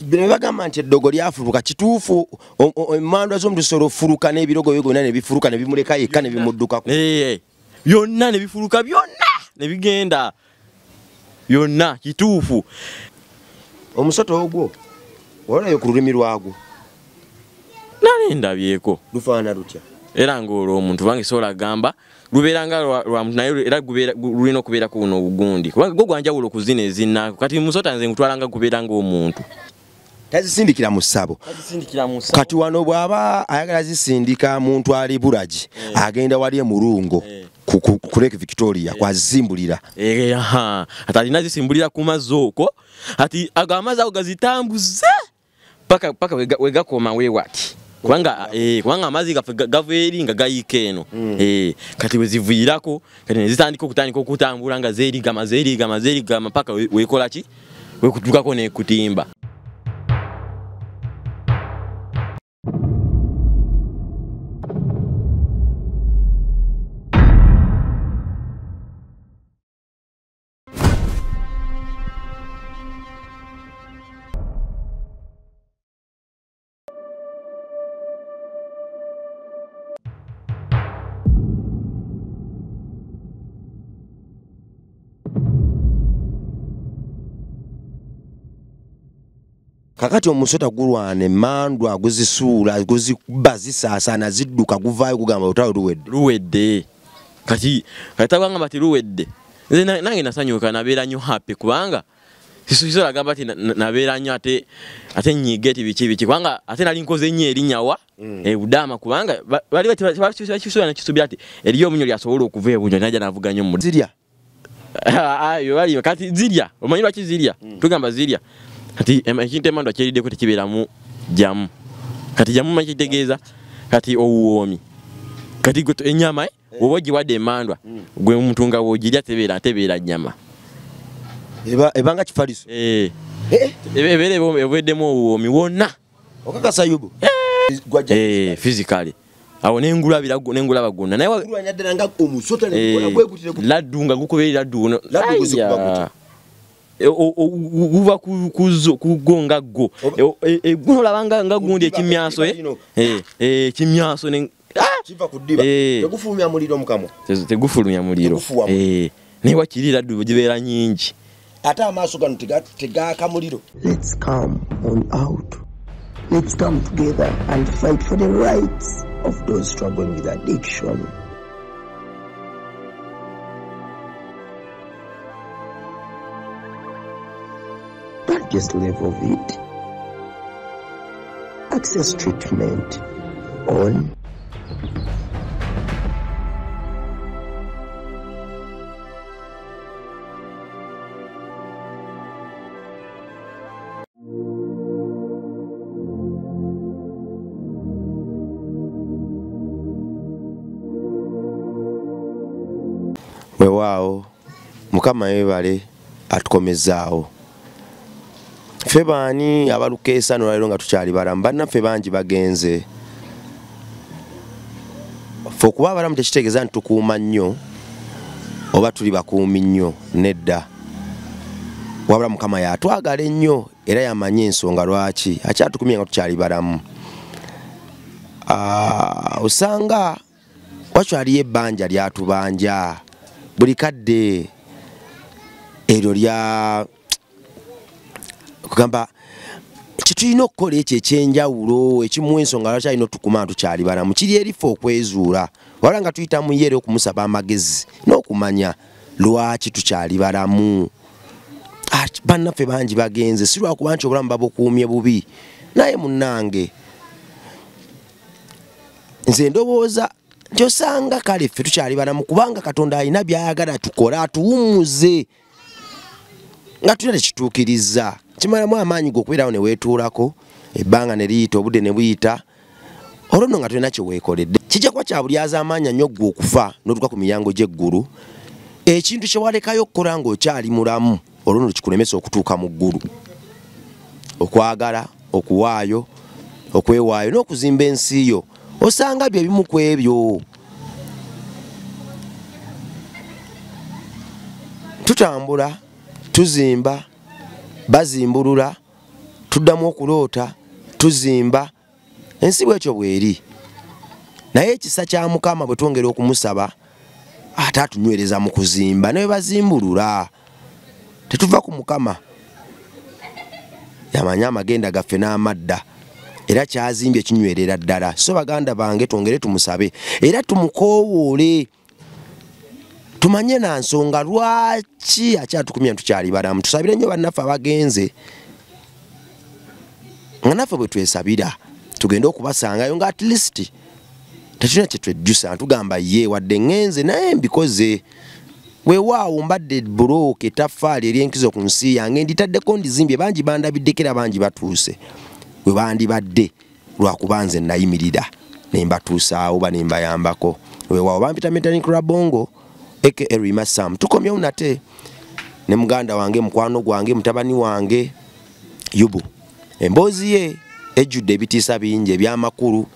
bino bagamba nti eddogo lyafuluka kituufu. O- o- emandwa z'omuntu zisobola ofuluka n'ebirogo byo byonna ne bifuluka ne bimuleka yekka ne bimuddukako. Byonna ne bifuluka byonna ne bigenda. Byonna kituufu. Omusoto ogwo olabye ku lulimi lwagwo? Nale ndabyeko. Lufaanana lutya? Era ng'olwo omuntu bange sobola gamba lubeera nga lwa muntu naye era lulina okubeera ku buno obugundi. Kubanga gwo gwanjawulo okuzina ezinaako kati musota nze ngutwala nga gubeera ng'omuntu tazisindikira mu ssabo. Kati wano bw'aba ayagala zisindika muntu ali bulagi agenda wali emulungo ku- ku lake victoria kwazisimbulira Eh, aha. ati alina zisimbulira ku mazzi okwo? Ati ago amazzi ago gazitambuze? Paka paka wega- wegakoma wewati kubanga eh, kubanga amazzi gaffe ga- gava eri nga gayiika eno. Eh, kati weziviirako kati nezitandika okutandika okutambula nga zeerigama zeerigama zeerigama paka we- wekola ki? Wekutukako nekutimba kakati omusota gulwana emandwa guzisuula guzikuba zisaasaana zidduka guvaayo gugamba olutalo luwedde. Luwedde? Kati kati tabwangamba ti luwedde? Nze na- nange nasanyuka nabeera nnyo happy kubanga sisobola gamba ti na- na- nabeera nnyo ate ate nyiige ti biki biki kubanga ate nali nkoze nnyo erinyawa e budaama kubanga ba- bali bakisuubira nakisuubira ti eriyo omunyo lyasobola okuva ebunyo naja navuga nnyo mu zirya. Ayo bali kati zirya omanyi lwaki zirya? Tugamba zirya kati ekintu emandwa kyeriddeko tekibeeramu jamu. Kati jamu manyi kitegeeza kati owuwoomi kati gwe to- enyama eh, oba ogiwadde emandwa gwe omuntu nga woogirya tebeera tebeera nyama eba ebanga kifaliso. Eh, Eh, ebe- ebeera eweddemu obuwoomi wonna. Okakasa yubu Eh, physically. Awo nengulaba gwonna naye nga eh, laddu nga gukubeera laddu guno guva ku- ku zo- ku go nga go Oba- E- e- guno olaba nga gundi eh? Eh, eh, ekimyaso ne- Ah! kiva ku ddiba Eh. tegufulumya muliro mukamwa Te- tegufulumya muliro Eh, naye wakiri laddu gibeera nyingi ate amaaso gano tega- tegaaka muliro Let's come on out. Let's come together and fight for the rights of those struggling with addiction. Not level of it. Access treatment on weewaawo mukama yeebale atukomezaawo ffe baani abalukeesa nolwaliro nga tukyali balamu bannaffe bangi bagenze. Ffe okuba abalamu tekitegeeza nti tukuuma nnyo oba tuli bakuumi nnyo nedda. Wabula mukama yatwagala ennyo era yamanye ensonga lwaki? Akyatukumye nga tukyali balamu. Osanga wakyaliyo ebbanja lyatubanja? Buli kadde eryo lya kugamba kyetulina okukola ekyo ekyenjawulo ekimu ensonga lwaki alina otukuma tukyali balamu kiri erife okwezuula. Wabula nga tuyita mu yeere okumusaba amagezi n'okumanya lwaki tukyali balamu. Ah, bannaffe bangi bagenze si lwakuba nti obulamu babukuumye bubi. Naye munnange nze ndowooza nti osanga kale ffe tukyali balamu kubanga katonda alina byayagala tukole atuwummuze nga tulina tekituukiriza kimalamu amaanyi ge okubeerawo ne weetuulako ebbanga ne liyita obudde ne buyita olwo nno nga tulina kyeweekoledde kijja kuba kya bulyaza amaanyi nnyo ggwe okufa n'otuka ku miryango gy'eggulu ekintu kye walekayo okukola ng'okyali mulamu olwo nno kikulemesa okutuuka mu ggulu. Okwagala okuwaayo okwewaayo n'okuzimba ensi yo osanga bye bimu ku ebyo. Tutambula tuzimba bazimbulula tuddamu okuloota tuzimba. Ensi bwekyo bweri. Naye ekisa kya mukama bwe twongera okumusaba ate atunywereza mu kuzimba ne bwe bazimbulula. Tetuva ku mukama. Yamanye amagenda gaffe n'amadda era kyazimbye kinywerera ddala. So baganda bange twongere tumusabe era tumukoowoole tumanye na nsonga lwaki akyatukumya tukyali balamu? Tusabire nnyo bannaffe abagenze. Nga naffe bwe twesabira tugende okubasangayo nga at least tetulina kyetwejjusa ntugamba ye wadde ŋŋenze naye mbikoze. Weewaawo mbadde bulooka ettaffaali eryenkizo ku nsi yange nditaddeko ndizimbye bangi bandabiddeko era bangi batuuse. We bandibadde lwakuba nze nayimirira ne mbatuusaawo ba ne mbayambako. Weewaawo bampita metanikula bongo aka rima sam tukomyewo nate ne muganda wange mukwano gwange mutabani wange yubu. Emboozi ye ejjudde ebitiisa bingi ebyamakulu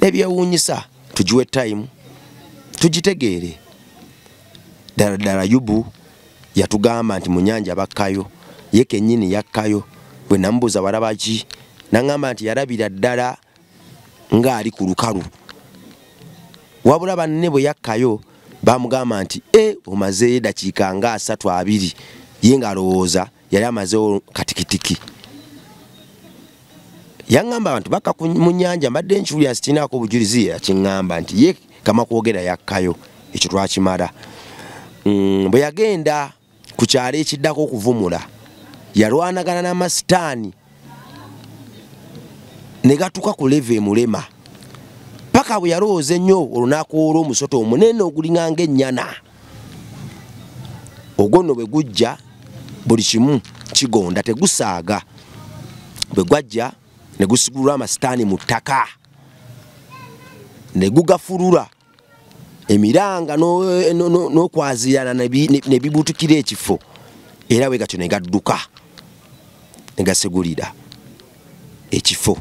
n'ebyewuunyisa. Tugiwe time tugitegeere. Ddala ddala yubu yatugamba nti mu nyanja bakkayo ye kennyini yakkayo. Bwe namubuuza balaba ki naŋŋamba nti yalabira ddala ng'ali ku lukalu. Wabula banne bwe yakkayo bamugamba nti e omazeeyo eddakiika nga asatu abiri ye ng'alowooza yali amazeewo katikitiki. Yaŋŋamba abantu baka mu nyanja mbadde nkiwulira sitinaako obujulizi? Yakiŋŋamba nti ye kama kwogera yakkayo ekyo twakimala. Mm, bwe yagenda ku kyalo ekiddako okuvumula yalwanagana n'amasitaani ne gatuuka ku leva emulema paka bwe yalowooza ennyo olunaku olw'omusoto omunene ogulinganga ennyana ogwo nno bwe gujja buli kimu kigonda tegusaaga. Bwe gwajja ne gusigulula amasitaani mu ttaka ne gugafulula emiranga no- no- no- n'okwazirana ne bi- ne ne bibutukira ekifo era bwe gatyo ne gadduka ne gasegulira ekifo.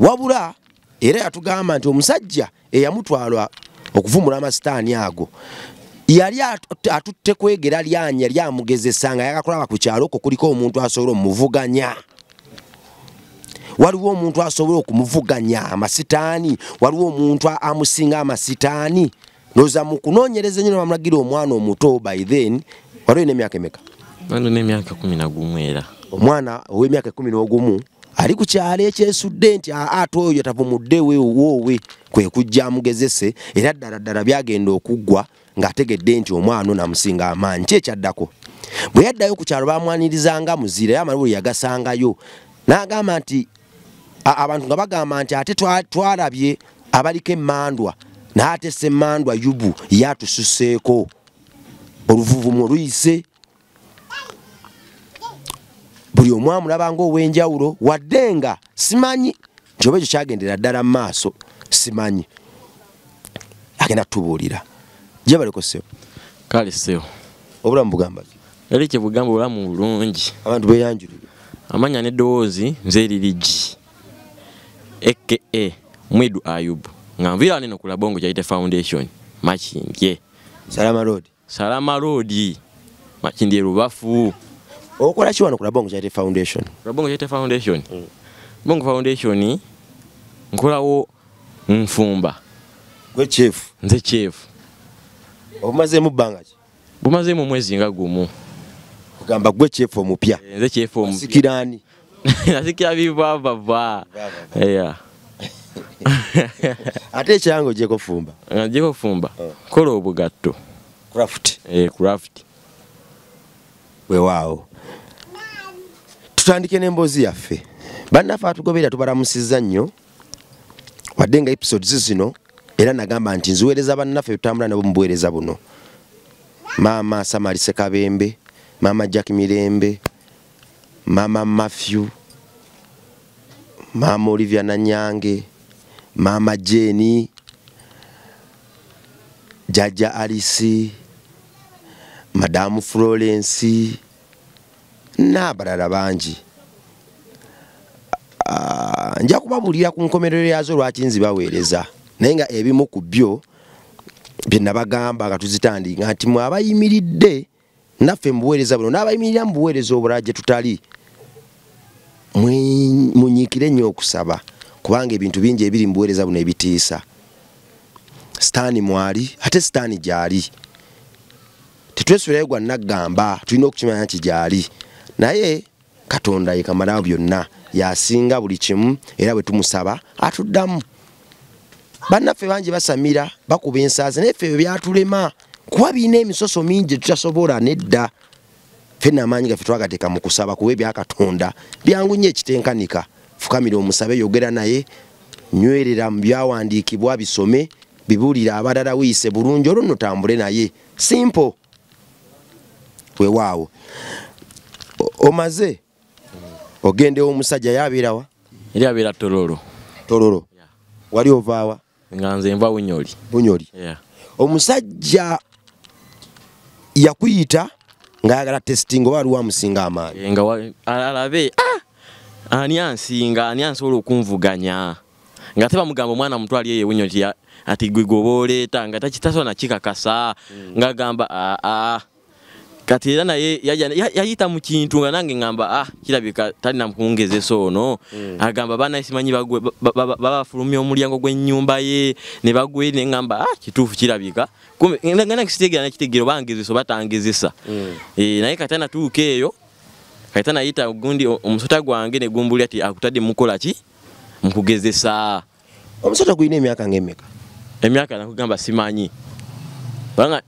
Wabula era yatugamba nti omusajja eyamutwala okuvumula amasitaani ago yali at- atutte kwegera lyanya lyamugezesa nga yagakulaba ku kyalo okwo kuliko omuntu asobola omuvuganya. Waliwo omuntu asobola okumuvuganya amasitaani waliwo omuntu amusinga amasitaani. Ndowooza mu kunoonyereza ennyo nebamulagira omwana omuto by then waliwo n'emyaka emeka? Bano n'emyaka kumi na gumu era. Omwana ow'emyaka ekumi n'ogumu ali ku kyalo ekyesudde nti "Aa, ate oyo tavumudde we woowe kwe kujja amugezese era ddala ddala byagenda okuggwa ng'ategedde nti omwana ono amusinga amaanyi ki ekyaddako? Bwe yaddayo ku kyalo bamwanirizanga muzira era amalibuli yagasangayo. N'agamba nti abantu nga bagamba nti ate twa- twalabye abaliko emmandwa naate semmandwa yubu yatususeeko. Oluvuvumu oluyise buli omu amulaba ngaow'enjawulo wadde nga simanyi nti oba ekyo kyagendera ddala mu maaso simanyi. Agenda kutubuulira. Gye balekoseo kale sewo obulamu bugamba ki? Era kyebugamba obulamu bulungi. Abantu beyanjulire amanya n'eddoboozi nze eririgi aka mwidu ayubu nga nviira waneno ku labongo kyaite foundation makindye. Salama road. Salama roadi makindye lubafu okola ki wano ku labongo kyate foundation? Labongo kyaite foundation? Bongo foundation nkolawo nfumba. Gwe chiefu? Nze kyefu obumazeemu bbanga ki? Bumazeemu omwezi nga gumu. Ogamba gwe chiefu omupya. Nze kyefu omu sikiraani nasikira bivavava. Eya. Ate ekyange ogyeko fumba? Ngajeko fumba? Kola obugatto. Craft. Eh, craft. Weewaawo tutandike n'emboozi yaffe. Bannaffe atugoberera tubalamusizza nnyo. Wadde nga episodes zino era nagamba nti nziweereza bannaffe tutambula nabo mu buweereza buno. Maama samali sekabembe maama jack mirembe maama matthew maama olivia nanyange maama jeni jajja alisi madamu florence n'abalala bangi. Ah, nja kubabuulira ku nkomerero yazo lwaki nzibaweereza naye nga ebimu ku byo bye nabagamba nga tuzitandika nti mwe abayimiridde naffe mu buweereza buno n'abayimirira mu buweereza obulala gye tutali. Mwe tandikire nnyo okusaba kubanga ebintu bingi ebiri mu buweereza buno ebitiisa. Sitaani mwali ate sitaani gyali. Tetwesulayo gwa naggamba tulina okukimanya nti gyali naye katonda ye kamalawo byonna yasinga buli kimu era bwe tumusaba atuddamu. Bannaffe bangi basamira bakuba ensaazi naye ffe byatulema kuba birina emisoso mingi tutasobola nedda. Ffenna amaanyi gaffe twagateeka mu kusaba kuba ebya katonda byangu nnyo ekitenkanika. Fukamira omusabe yogera naye nywerera mu byawandiikibwa bisome bibuulire abalala wiyise bulungi olwo nno tambule naye. Simple. Weewaawo omaze ogendewo omusajja yabeerawa eri abeera tololo. Tololo. Wali ovaawa nga nze nva bunyoli. Bunyoli. Omusajja yakuyita ngaayagala testing oba waliwo amusinga amaanyi? Nga alabe ah! ani ansinga? Ani ansobola okunvuganya? Nga te bamugamba omwana mutwali eyo bunyoli ati gwe gwe oleeta nga takitasobola nakikakasa ngagamba aa kati era naye yayita mu kintu nga nange ngamba ah kirabika talina mukungezesa ono agamba banaye simanyi bagwe- ba- ba- babafulumya omulyango gw'ennyumba ye ne bagwe ne ngamba ah kituufu kirabika kumbe nga nange sitegera nakitegeera oba ngezesa oba tangezesa Eh, naye kati anatuuka eyo kati anayita gundi omusota gwange ne gumbulya ti akutadde mukola ki? Mukugezesa. Omusota gulina emyaka ngaemeka emyaka nakugamba simanyi kubanga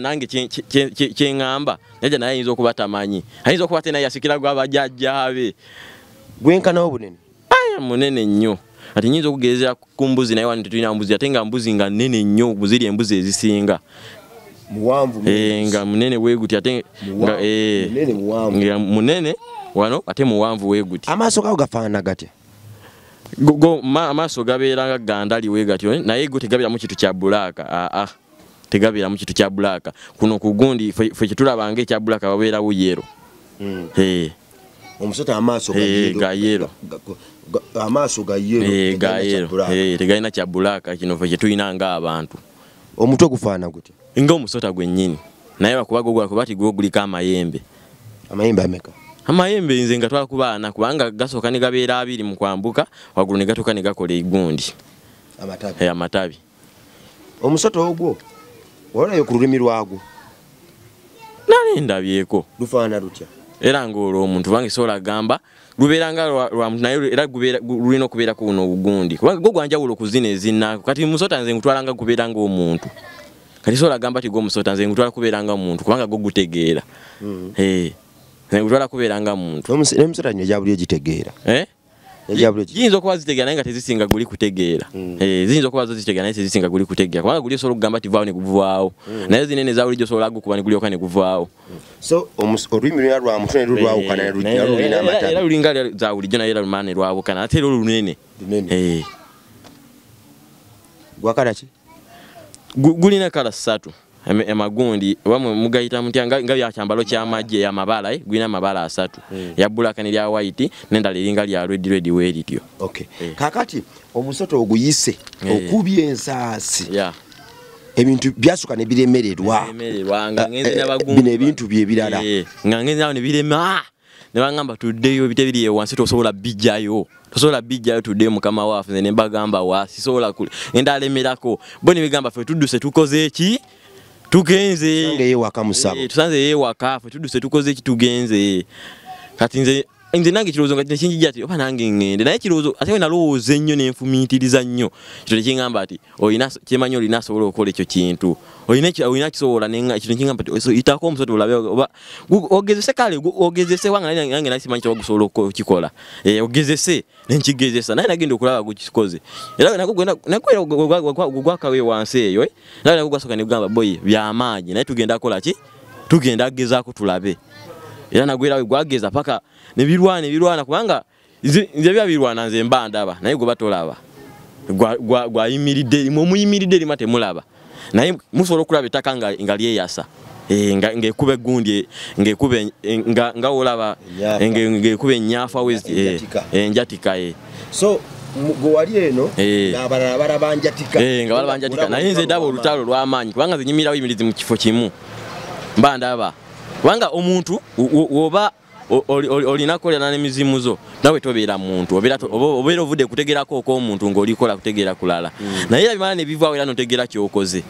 nange kye- kye- kye- kyeŋŋamba najja naye ayinza okuba tamanyi. Ayinza okuba te naye yasikira gwa bajjajjaabe gwenkanawo bunene aya munene nnyo. Ati nyinza okugezera ku mbuzi naye wano tetulina mbuzi ate nga mbuzi nga nnene nnyo ziri embuzi ezisinga. Muwanvu Eh, nga munene weeguti ate nga eh, munene muwanvu. munene wano ate muwanvu weeguti amaaso gawo gafaanana gatya Go- go ma- amaaso gabeera nga gandaliwe gatyo naye go tegabeeramu kitu kya bulaaka aa tegabeeramu kitu kya bulaaka kuno ku gundi ffe ffe kyetulabanga ekya bulaaka babeerawo yero Eh, omusota amaaso Eh, ga yellow. ga- ga- ga- amaaso ga eh, yero ga yero Eh, tegalina kya bulaaka kino ffe kyetulina ng'abantu omutwe gufaanana gutya? Ng'omusota gwennyini. Naye bakuba gogwa kuba ti gwo guliko amayembe. Amayembe ameka? Amayembe nze nga twakubaana kubanga gasooka ne gabeera abiri mu kwambuka waggulu ne gatuuka ne gakola egundi. Amatabi. Amatabi. Omusota ogwo walayo ku lulimi lwagwo nale ndabyeko? Lufaanana lutya? Era ng'olwo omuntu bange sobola gamba lubeera nga lwa muntu naye era lulina okubeera ku buno obugundi kubanga gwo gwanjawulo ku zino ezinnaako. Kati musota nze ngutwala nga gubeera ng'omuntu. Kati sobola gamba ti gwomusota nze ngutwala kubeera nga muntu kubanga go gutegeera. Eh, nze ngutwala kubeera nga muntu n'emisota gino egyabuli egitegeera Eh? Ziyinza okuba zitegeera naye nga tezisinga guli kutegeera. Eh, ziyinza okuba zo zitegeera naye tezisinga guli kutegeera. Kubanga guli osobola okugamba ti vaawo ne guvaawo. Naye zinene zabulijjo osobola gukuba ne gulyoka ne guvaawo. So omus- olulimi lulina lwa mutwe ne lulwawukana ne lu- Naye- era lulina era- era amatabi lulinga lya- za bulijjo naye era lumaane lwabukana ate era olunene. Lunene. Eh, gwakala ki? Gu- gulina kala ssatu. Eme- emagundi oba mwe mugayita mutya nga byakyambalo kyamagye amabala eh, gulina amabala asatu. Ya bulaka ne lya white n'endala eringa lya red red weerityo Eh. kakati omusota oguyise Eh. okubya ensaasi. Ebintu byasuka ne biremererwa. Eh, eh, bino ebintu bye birala. Eh, nga ngenzi nawo ne birema. Ne bagamba tuddeyo bite biri ewansi tosobola bijjayo. Tosobola bijjayo tuddeyo mukama waffe ne mbagamba wa sisobola kuli ngenda alemerako. Bo ne bigamba ffe tudduse tukoze eki tugenze Tusange yeewaka musabo. Eh, tusanze yeewaka ffe tudduse tukoze eki tugenze kati nze nze nange ekirowoozo nga nekinjija ti oba nange ŋŋende naye ekirowoozo ate nalowooza ennyo nenfumiitiriza nnyo. Kito tekiŋŋamba ti olina kyemanyi olina asobola okukola ekyo kintu. Olina kisobola kino kiŋŋamba ti "So, yitako omusota olabe oba ogezese kale ogezese wanga nange nali simanyi kyoba gusobola okukikola. Eh, ogezese nenkigezesa naye nagenda okulaba gukikoze era gwakawe wansi eyo eh, naye nagwo gwasooka ne gugamba boyi byamaanyi. Naye tugenda kukola ki? Tugenda gezaako tulabe era nagwera we gwageza paka nebirwana ebirwana kubanga nze bya birwana nze mba ndaba naye gwe batolaba Gwa- gwa- gwayimiridde mwe muyimiridde erima temulaba naye musobola okulaba ettaka nga, nga lyeyasa Eh, nga- ng'ekuba egundi ng'ekuba en- en- nga nga olaba Ennyafa. nge- ng'ekuba ennyafa eh, Enjatika. eh. so mu- gwe wali eno Eh. n'abalala balaba njatika Eh, nga balaba njatika naye nze ndaba olutalo lw'amaanyi kubanga nze nyimira buyimirizi mu kifo kimu mba ndaba kubanga omuntu wo- wo- woba o- oli- oli- olinakolera n'emizimu zo nawe tobeera muntu obeera oba- ovudde kutegerako okw'omuntu ng'olikola kutegeera kulala. Naye era bimala ne bivaawo era notegeera kyokoze.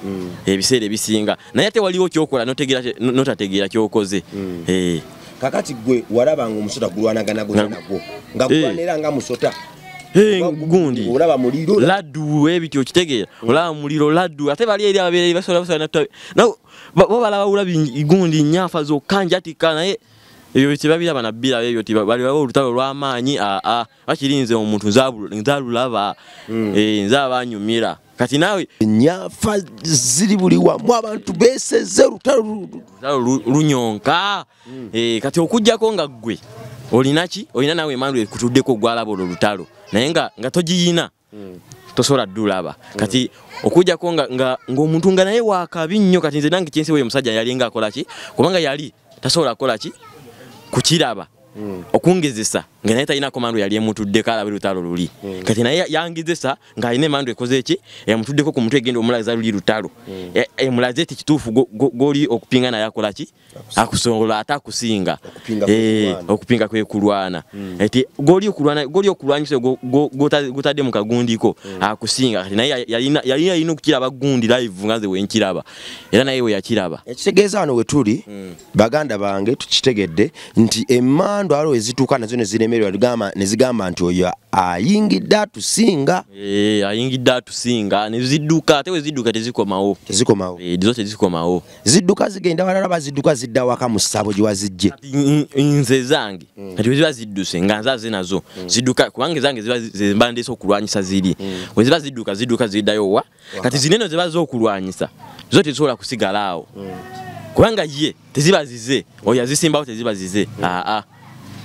Ebiseera ebisinga. Naye ate waliwo kyokola notategeera kyokoze. Eh. kakati gwe walaba nga omusota gulwanagana gona nagwo nga Eh. gulwanera nga musota. Eh, gundi. olaba muliro. Laddu ebityo okitegeera olaba muliro laddu. Ate bali eri ababeera basobola basobola bo balaba wula gundi nyafa zokkanjatika naye. Ebyo tebabiraba nabbiraba ebyo bali baba olutalo lw'amaanyi aa bakirinze omuntu nzabu- nzalulaba Eh, nze abanyumira. Kati naawe enyafa ziri buli wamu abantu beseze olutalo lu- olutalo lu- lunyonka. Eh, kati okugjako nga ggwe olina ki? Olina naawe emandu ekutuddeko gwalaba olwo olutalo naye nga nga togiyina tosobola ddulaba kati okujjako nga nga- ng'omuntu nga naye wakabi nnyo kati nze nange kyensi weyo omusajja yali nga akola ki? Kubanga yali tasobola kukola ki? Kukiraba okungezesa nga naye talina komando yali emutuddeko alabe lutalo luli. Kati naye yangezesa ng'alina emando ekoze eki emutuddeko ku mutwe egenda omulaza luli lutalo. E- emulaze ti kituufu go- go- g'oli okupinga naye akola ki? Akusongola. Ate akusinga. Okupinga kwe Eh, kulwana. okupinga kwe kulwana. Eti goli okulwanyisa go- go- gota- gotadde mu kagundiko akusinga. Kati naye yalina yalina okukiraba gundi live nga nze wenkiraba era naye we yakiraba. Ekitegeeza wano we tuli baganda bange tukitegedde nti emmando alo ezituuka nazo ne ziremererwa ligamba- ne zigamba nti oyo ayingidde atusinga. Eh, ayingidde atusinga. Nezidduka ate we zidduka tezikomawo. Tezikomawo. Eh, zo tezikomawo. Zidduka zigenda walala bazidduka zidda waka mu ssabo gye wazijje. Kati n- nze zange. Kati we ziba zidduse nga nzaze nazo. Zidduka kubanga ezange ziba zi- ze mba ndeese okulwanyisa ziri. We ziba zidduka zidduka ziddayo wa? Kati zineno ziba zokulwanyisa zo tezisobola kusigala awo. Kubanga ye teziba zize. Oyo yazisimbawo teziba zize. Aa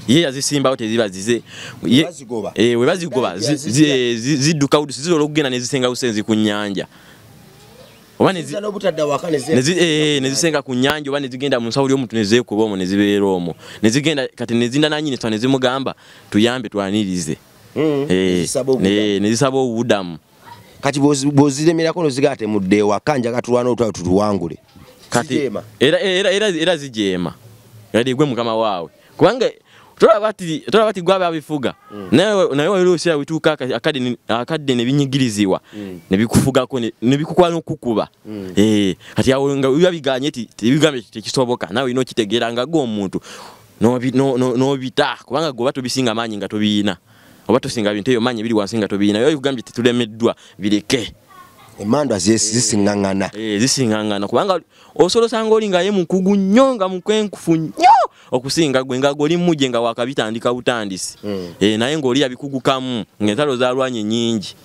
ye yazisimbawo teziba zize. Ye- Bazigoba? Eh, we bazigoba zi- zi- zi- zidduka udi zisobola okugenda nezisenga busenzi ku nnyanja. Oba nezi- Zizza n'obutadda waka ne ze- eh, nezisenga ku nyanja oba nezigenda mu nsawo ly'omuntu nezeekuba omwo nezibeera omwo nezigenda kati nezinda nanyinisa nezimugamba tuyambe twanirize. Mm, Eh, nezisaba nezisaba obudamu kati bw'ozi- bw'oziremerako nozigala temudde ewaka njaga tulwana olutalo tuluwangule kati era, era, era, zijeema. Yali gwe mukama waawe. Kubanga tolaba ti gwabe abifuga naye naye waliwo ebiseera bituuka aka- akadde ne- binyigirizibwa ne bikufugako ne ne bikukwala n'okukuba. Eh, kati awo nga biba biganye ti tebigambye tekisoboka nawe olina okitegeera nga no- n'obita kubanga gwe oba tobisinga maanyi nga tobiina oba tosinga bintu ebyo maanyi biri wansi nga tobiina yo bigambye titulemeddwa bireke emmando zisiŋŋaŋŋana Eh, zisiŋŋaŋŋana kubanga osobola osanga oli nga ye mukugu nnyo nga mukwenkufu nnyo okusinga gwe nga goli mujje nga wakabitandika butandisi. Eh, naye ng'oli yabikugukamu ng'entalo zalwanye nnyingi.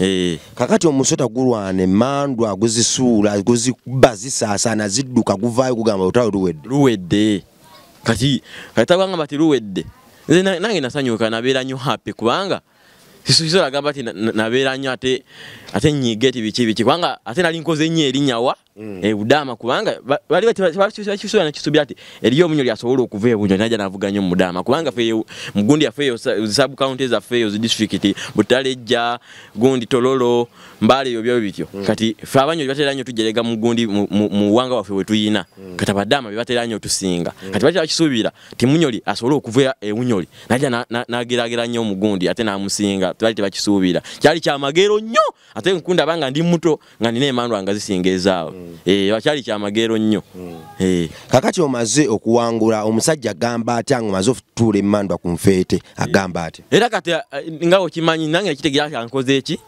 Eh, kakati omusota gulwana emmandwa guzisuula guzikuba zisaasaana zidduka guvaayo gugamba olutalo luwedde luwedde. Kati kati tabwangamba ti luwedde. Nze na- nange nasanyuka nabeera nnyo happy kubanga sisobola agamba ti na- na- nabeera nnyo ate ate nyiige ti biki biki kubanga ate nali nkoze nnyo erinnya e budaama kubanga ba- bali bakisuubira nakisuubira ti eriyo omunyo lyasobola okuva ebunyo najja navuga nnyo mu budaama. Kubanga fe mugundi yafeeyo zisabu kaunti zaffeeyo zi disitulikiti butalejja gundi tololo mbaale ebyo byo bityo. Kati fe abanyo batera nnyo tujerega mu gundi mu- mu mu buwanga waffe bwe tuyina. Kati abadaama bebatera nnyo tusinga kati batera bakisuubira ti munyoli asobole okuva ewunyoli najja na- na- nageragera nnyo omugundi ate namusinga. Tebali tebakisuubira. Kyali kyamagero nnyo ate nkunda abanga ndi muto nga nina emandwa nga zisinga ezaawe. Eh, kyali kyamagero nnyo. Eh. kakati omaze okuwangula omusajja agamba atya nga omaze okutuula emmandwa ku nfeete? Agamba atya? Era kati eh, nga okimanyi nange nakitegeera nti ankoze eki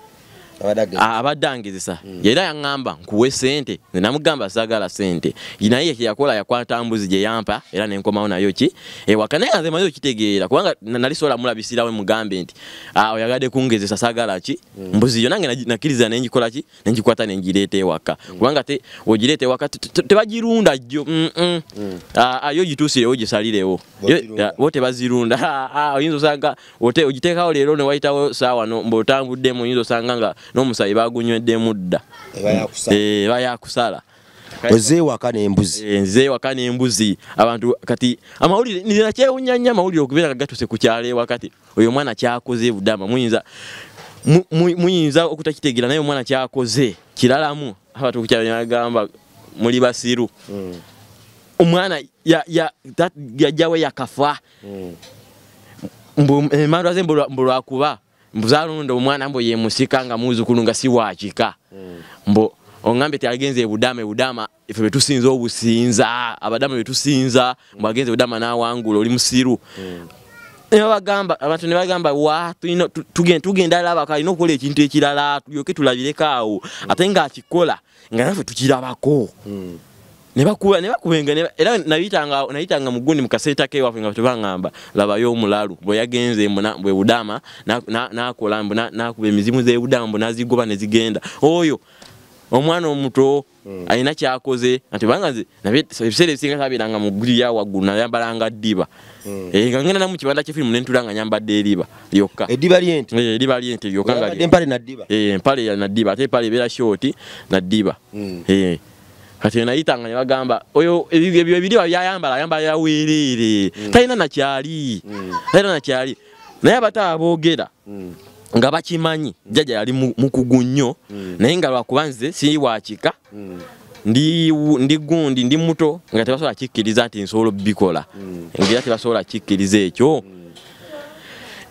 abadde angezesa era yaŋŋamba nkuwe sente nze namugamba saagala sente naye kyeyakola yakwata mbuzi gye yampa era nenkomawo nayo ki? Ewaka naye nga nze maze okitegeera kubanga na- nali sobola mulabisirawe mugambe nti "Ah, oyagadde kungezesa saagala ki? Mbuzi yo nange nakkiriza nengikola ki? Nengikwata nengireeta ewaka. Kubanga te ogireeta ewaka te- te- tebagirunda jjo. Mm, mm. Ah, ah, yo gituusirewo gisalirewo. Ah, bo tebazirunda. Oyinza osanga ogiteekawo leero ne wayitawo saawa no- mb'otambuddemu oyinza osanga nga n'omusayi bagunyweddemu dda Eh, eba yakusala ozeewaka n'embuzi. Eh, nze ewaka n'embuzi. Abantu kati amawulire nze nakyewunya nnyo amawulire okubeera nga gatuse ku kyalo ewakati oyo omwana kyakoze budama muyinza mu- mu- muyinza okutakitegeera naye omwana kyakoze kiralamu. Abantu ku kyalo nebagamba muli basiru. Omwana ya- ya- that- yajjawe yakafa. Mbu emandwa ze mbu lwakuba mbuzalonda omwana mbu yemusika nga muzukulu nga si wakika mbu oŋambye ti agenze ebudama ebudama ife betusinza obusinza abadama betusinza mbu agenze ebudama nawangula oli musiru. Nebagamba abantu nebagamba wa tulina- tu- tugen- tugenda labako alina okukola ekintu ekirala tulyoke tulabireko awo ate ngaakikola nga naffe tukirabako nebakuba nebakubenga neba- era nayitanga nayitanga mugundi mukasenta ke waffe nga tebangamba labayo omulalu bwe yagenze bwe budama na- na- nakola mbu na- nakuba emizimu zebudama mbu nazigoba nezigenda oyo omwana omuto alina kyakoze nti banga nze ebiseera ebisinga sabiranga mu gulya waggulu nayambalanga ddiba. Eh, nga ngenda namu kibanda kyefirimu nentula nga nyambadde eriba lyokka. Eddiba lyenti Eh, eriba lyente lyokka empale naddiba Eh, ate empale ebeera shoti nadiba Kati nayitanga ne bagamba oyo ebyo ebiriba byayambala ayambala yaweerere talina nakyali talina nakyali naye abata aboogera nga bakimanyi jjajja yali mu- mukugu nnyo naye nga lwakuba nze siri wakika ndi ndi gundi ndi muto nga tebasobola kikkiriza nti nsobola obikola ngera tebasobola kikkiriza ekyo.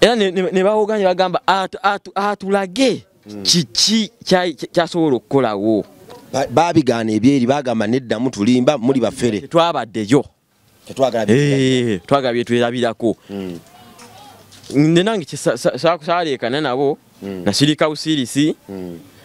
Era ne- bawoga ne bagamba atu- atu- atulage. Kiki kya- kyasobola okukolawo baabigaana ebyeri bagamba neddamu tulimba muli baffere tetwabaddeyo tetwagala Eh, twagala byetwerabirako nze nange kisa- sa- sa- saalekana nabo nasirika busirisi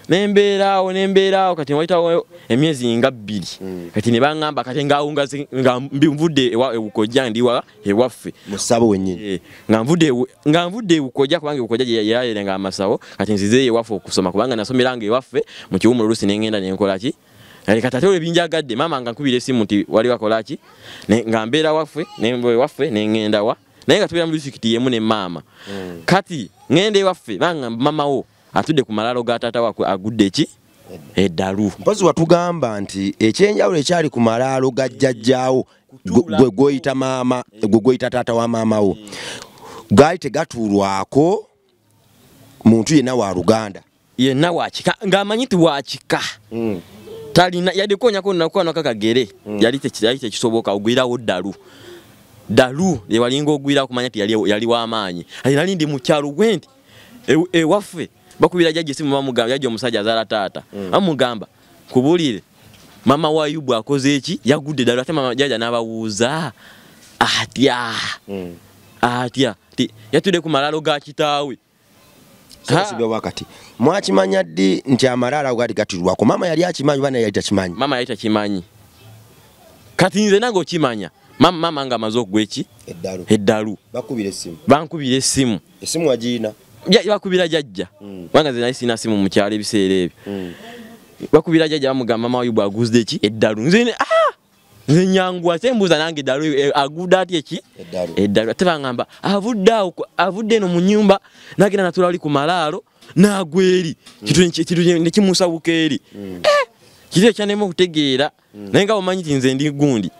nembeeraawo nembeeraawo kati waitawo emyezi nga bbiri. Kati ne baŋŋamba kati ngaawo nga nvudde ewukojja ndiwa ewaffe musabo wennyini. Eh, nga nvudde nvudde ewukojja kubanga ewukojja gye yayerenga amasawo. Kati nzizeeyo ewaffe okusoma kubanga nasomeranga ewaffe mu kiwumu oluusi nengenda nenkolaki kati kati ate olwo binjagadde maama nga nkubira esimu nti wali wakolaki nga mbeera waffe ewaffe nengenda wa naye nga tubeera mu disitulikiti yemu ne maama. Kati ngenda ewaffe banga mamawo atudde ku malaalo ga taata wakwe agudde ki? Eddalu. Mpozi watugamba nti ekyenjawulo ekyali ku malaalo ga jjajjaawo gwe- gwoyita maama gwe gwoyita taata wa maamawo gaali tegatuulwako muntu yenna wa luganda. Yenna wakika ng'amanyi ti wakika talina yadikonyako nakwanaka kagere yali teki- yali tekisoboka ogwirawo ddalu. Ddalu yewalinga ogwira kumanya ti yali, wamaanyi ati nali ndi mukyalo gwe nti ew- ewaffe bakubira jajja esimu bamugamba jajja omusajja azaala taata. Bamugamba kubulire mama wa ayubu akoze eki yagudde ddalu ate mama jajja n'abawuuza atya atya ti yatudde ku malaalo ga kitaawe. Sibya wakati. Mwakimanya ddi nti amalaalo ago gaali gatuulwako maama yali akimanyi bana yali takimanyi? Mama yali takimanyi. Kati nze nange okimanya mama, mama nga amaze okugwa eki? Eddalu. Bankubira essimu. Essimu wagiina bakubira jajja. Kubanga nze nali sina simu mu kyalo ebiseera ebyo. Bakubira jajja bamugamba mama wayu bwaguzde eki eddalu. Nze ne ah! nze nyanguwa sembuuza nange eddalu eh, agudde atya eki Eddalu. ate bangamba avudde awo avudde eno mu nyumba nagenda natula ali ku malaalo n'agwa eri. Kitu nekimusabuka eri. Eh! kiri ekyanema okutegeera. Naye nga omanyi ti nze ndi gundi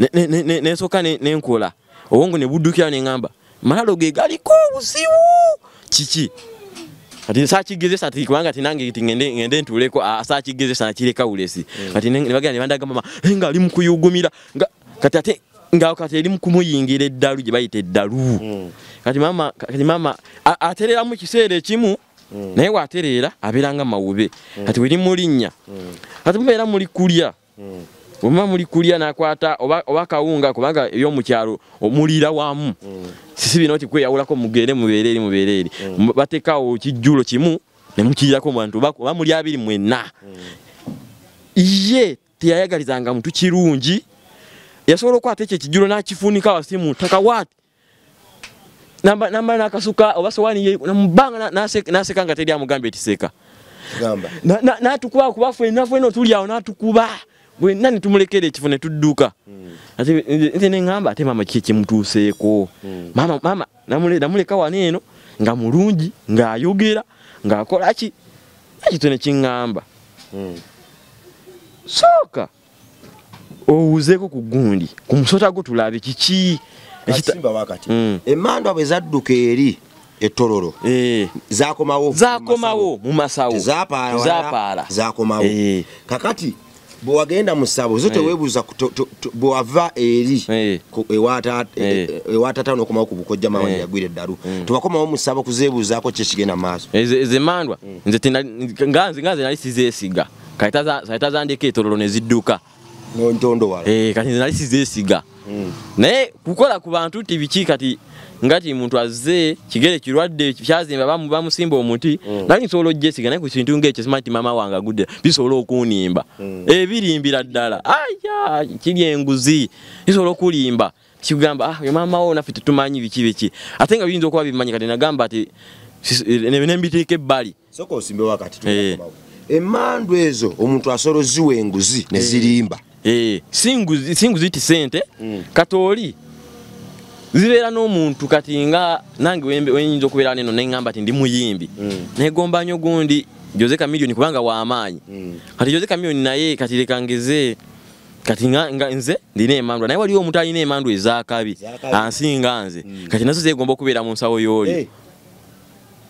Ne- ne- ne- ne- nensooka ne- nenkola obwongo ne buddukira neŋŋamba malaalo ge galiko obuzibu kiki? Kati saakigezesa ti kubanga tinange ti ngende ngende ntuuleko ah, saakigezesa nakireka ulesi kati ne- ne bandaga mama "Eh, nga ali mukuyugumira. Nga kati ate nga kati eri mukumuyingira eddalu gye bayita eddalu. Kati mama kati mama atereramu kiseera ekimu naye waatereera abeeranga mawube. Kati weri mulinnya kati mubeera muli kulya bwemuba muli kulya nakwata oba oba kawunga kubanga ebyomukyalo omulira wamu. Sisi bino ti kweyawulako mugere mubeere eri mubeere eri. Mu- bateekawo kijjulo kimu ne mukirirako mu bantu oba muli abiri mwenna. Ye teyayagalizanga muntu kirungi yasobola okwata ekyo ekijjulo n'kifunika wasi mu ttaka waati namba namba nakasuka oba sowaani ye namubanga na- naseka nga teri amugambye na- n'atukuba kuba ffenna ffenna otuli awo n'atukuba bwenna ne tumulekera ekifo ne tudduka? Ate nze- ne ŋŋamba ate maama kiki kimutuuseeko maama maama namule- namuleka wano eno nga mulungi ng'ayogera ng'akola ki? Ekito ne kiŋŋamba? Sooka owuzeeko ku gundi ku musota gwo tulabe kiki? Mm. emandwa bwe zadduka eri etololo Eh, zakomawo zakomawo mu masawo. Zapaala. Zakomawo. Eh. kakati bwe wagenda mu ssabo zo teweebuuza bwe wava eri ewa taata- n'okomawo ku bukojja Eh. yagwira eddalu. Tewakomawo mu ssabo kuzeebuuzaako ki ekigenda mu maaso. Eze- ezemandwa nze nga nze nali sizeesiga. Kati tazandika etololo ne zidduka. Nontondowala. Eh, kati nze nali sizeesiga naye kukola ku bantu ti biki? Kati ngati muntu azze kigere kirwadde kyazimba bamu- bamusimba omuti nali nsobola ogyesiga naye ku kintu ngaekyo simanyi ti maama wange agudde bisobola okunimba ebirimbira ddala. Aya kiri enguzi bisobola okulimba. Kigamba ah maama wo naffe tetumanyi biki biki. Ate nga biyinza okuba bimanyi kati nagamba ne- nembiteeka ebbali. Soka osimbewo akati Eh. emmandu ezo omuntu asobola ziwa enguzi ne zirimba Eh, singuzi singuzi ti sente katooli zibeera n'omuntu kati nga nange wenyinza okubeera neno neŋŋamba ti ndi muyimbi. Negomba nnyo gundi joze kamiliyoni kubanga w'amaanyi kati joze kamiliyoni naye kati leka ngeze kati nga, nga nze ndina emandwa naye waliwo omuntu alina emandwa ezakabi ansinga nze. Kati nazo zegomba okubeera mu nsawo y'oli. Eh.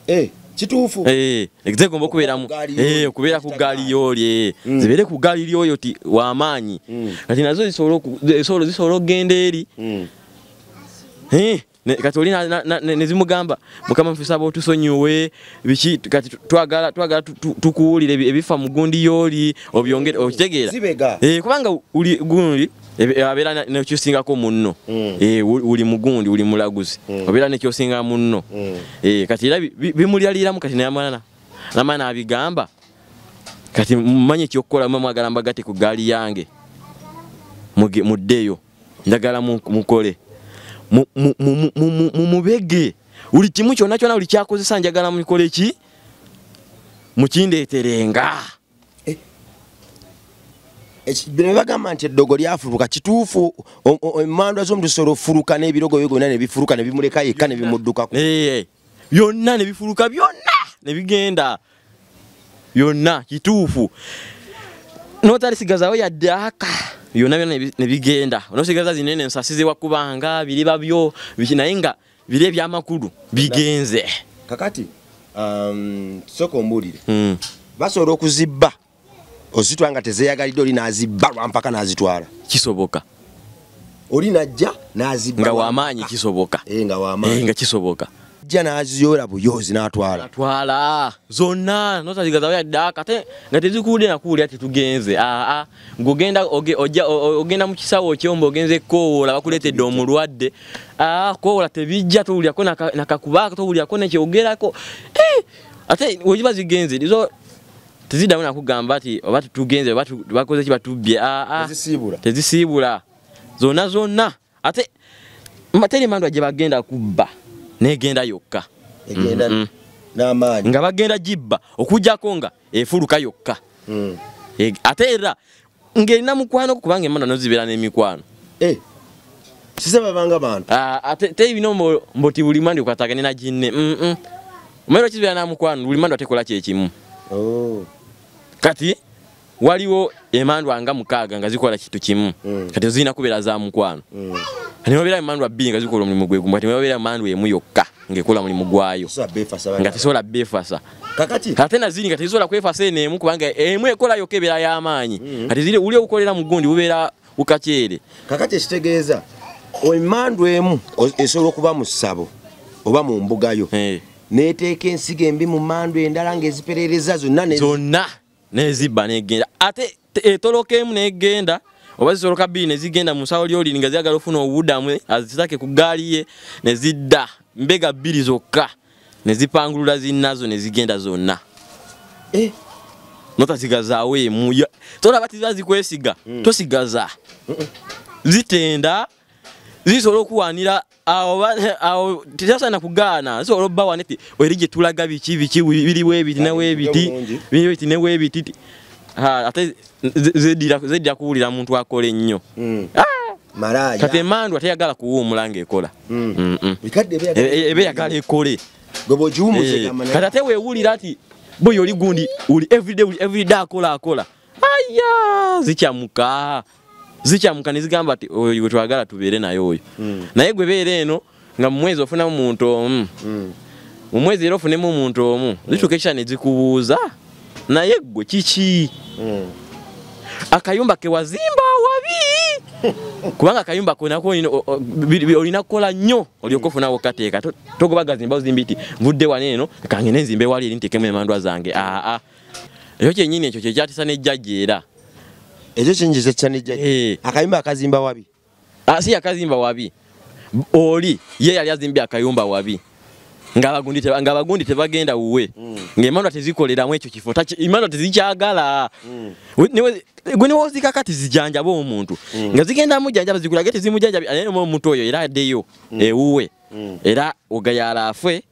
Eh, kituufu Eh, zegomba okubeera mu Ku gaali y'oli, eh okubeera ku gaali y'oli eh. Mm. zibeere ku gaali lyoyo ti w'amaanyi Mm. kati nazo zisobola zisobola zisobola okugenda eri Mm. Eh, ne- kati oli na- na- na- ne zimugamba mukama tusaba otusonyiwe biki kati tu- twagala twagala tu- tu- tukuwulire ebi- ebifa mu gundi y'oli obyongere okitegeera zibega Eh, kubanga uli gundi abeera na- nekyosingako munno. Mm. Eh, uli mugundi uli mulaguzi. Mm. obeera nekyosinga munno. Mm. Eh, kati era bi- bi- bimulyaliramu kati nayamana namana abigamba kati mumanye ekyokukola mwe mwagala mbagate ku gaali yange muddeyo njagala mu- mukole. Mu- mu- mu- mu- mu- mu- mumubege buli kimu kyonna kyonna buli kyakozesa njagala mukole ki? Mukindeeterenga bino bagamba nti eddogo lyafuluka kituufu emmandwa z'omuntu zisobola ofuluka n'ebirogo byo byonna ne bifuluka ne bimuleka yekka ne bimuddukako byonna ne bifuluka byonna ne bigenda. Byonna kituufu. Notalisigazawo yadde aka. Byonna byonna ne bi- ne bigenda. Onosigaza zinene ensasi zewakubanga biriba byo naye nga biri ebyamakulu bigenze. Kakati um, soka ombuulire. Mm. basobola okuzibba ozitwala nga tezeeyagalidde oli n'azibba lwampaka n'azitwala? Kisoboka. Oli najja n'azibba nga wamaanyi kisoboka. Eh, nga Eh, wamaanyi nga kisoboka. Ajja n'aziyoola buyoozi n'atwala. Twala zonna notaligazawo yadde aka ate nga tezikuwulire nakuwulira tetugenze aa ng'ogenda ojja- o- o- ogenda mu kisawo kyomba ogenze koowoola bakuleetedde omulwadde. Aa koowoola tebijja towuliako naka- nakakubaako towuliako nekyogerako Eh, ate weziba zigenze zo teziddamu nakugamba nti oba tugenze oba bakoze ki batubbye aa ezisiibula tezisiibula. Zonna zonna ate teri mandwa gye bagenda kubba negenda yokka. Nga bagenda gibba okujjako nga efuluka yokka. Mm. E- ate era ng'erina mukwano kubanga emanda nozibeera n'emikwano. Eh, sise babanga bantu. Ah, ate tebino mbo mbo ti buli mandi okwatagane na ginne. Omanyi lwakizibeera na mukwano buli mandi atekola kyekimu Oh. Kati waliwo emandwa nga mukaaga nga zikola kintu kimu. Mm. kati zirina kubeera za mukwano. Mm. niwabeera emandwa bbiri nga zikola omulimu gwe gumu kati niwabeera emandwa emu yokka ng'ekola mulimu gwayo. Nga tesobola kakati? Ate naziri nga tezisobola kwefasa eno emu kubanga emu ekola yokka ebeera y'amaanyi. Kati ziri uli obukolera mu gundi bubeera bukakyere kakati ekitegeeza emmandu emu esobola okuba mu ssabo oba mu mbugayo Eh, neeteeka ensigo embi mu mmandu endala ng'eziperereza zonna zonna nezibba negenda ate te- etoloka emu negenda oba zisoloka bbiri nezigenda mu nsawo lyoliri nga ziyagala ofuna obuddamu azitake ku gaali ye nezidda mbega bbiri zokka nezipangulula zinnazo nezigenda zonna. Eh, notazigazaawo emu. Tolaba tiziba zikwesiga tosigaza. Zitenda zisobola okuwanira awo tezasaana kugaana zisobola obbawana ti eri gye tulaga biki biki biriwo ebiti neweebiti bulungi. biriwo ebiti neweebiti ti Ha, ate zeddira kuwulira muntu akola ennyo mm. Ah, kati emandwa teyagala kuwuumula ng'ekola. Mm. Mm-mm. bikadde E- ebyagala- e- ebe yagala ekole. Eh, kati ate weewulira ati boyo oli gundi uli everyday akola akola. Aya zikyamuka zikyamuka nezigamba ati oyo gwe twagala tubeere naye oyo. Naye gwe beera eno nga mu mwezi ofunamu muntu omu. Mm. mu mwezi era ofunemu omuntu omu zituuka ekisa ne zikubuuza naye gwe kiki? Akayumba kewazimba wabi kubanga akayumba konako olina- kukola nnyo olyoka ofunawo kateeka To- togoba gazimba ozimbi nti nvudde waneeno kange nenzimba ewali eri ntekemu emandwa zange aa ekyo kyennyini ekyo kyekyatisa nejjajja era ekyo kinjiza ekyanijja Eh. akayumba akazimba wabi? Ah, si yakazimba wabi. Oli ye yali azimbye akayumba wabi. Ng'abagundi tebagenda wuwe. Ng'emandwa tezikoleramu ekyo kifo. Emandwa tezikyagala. We- niwe- gwe niwozikaka tizijanjaba omuntu. Nga zigenda mujanjaba zikulage tezimujanjabi naye omuntu oyo era addeyo ewuwe. Era ogayala afe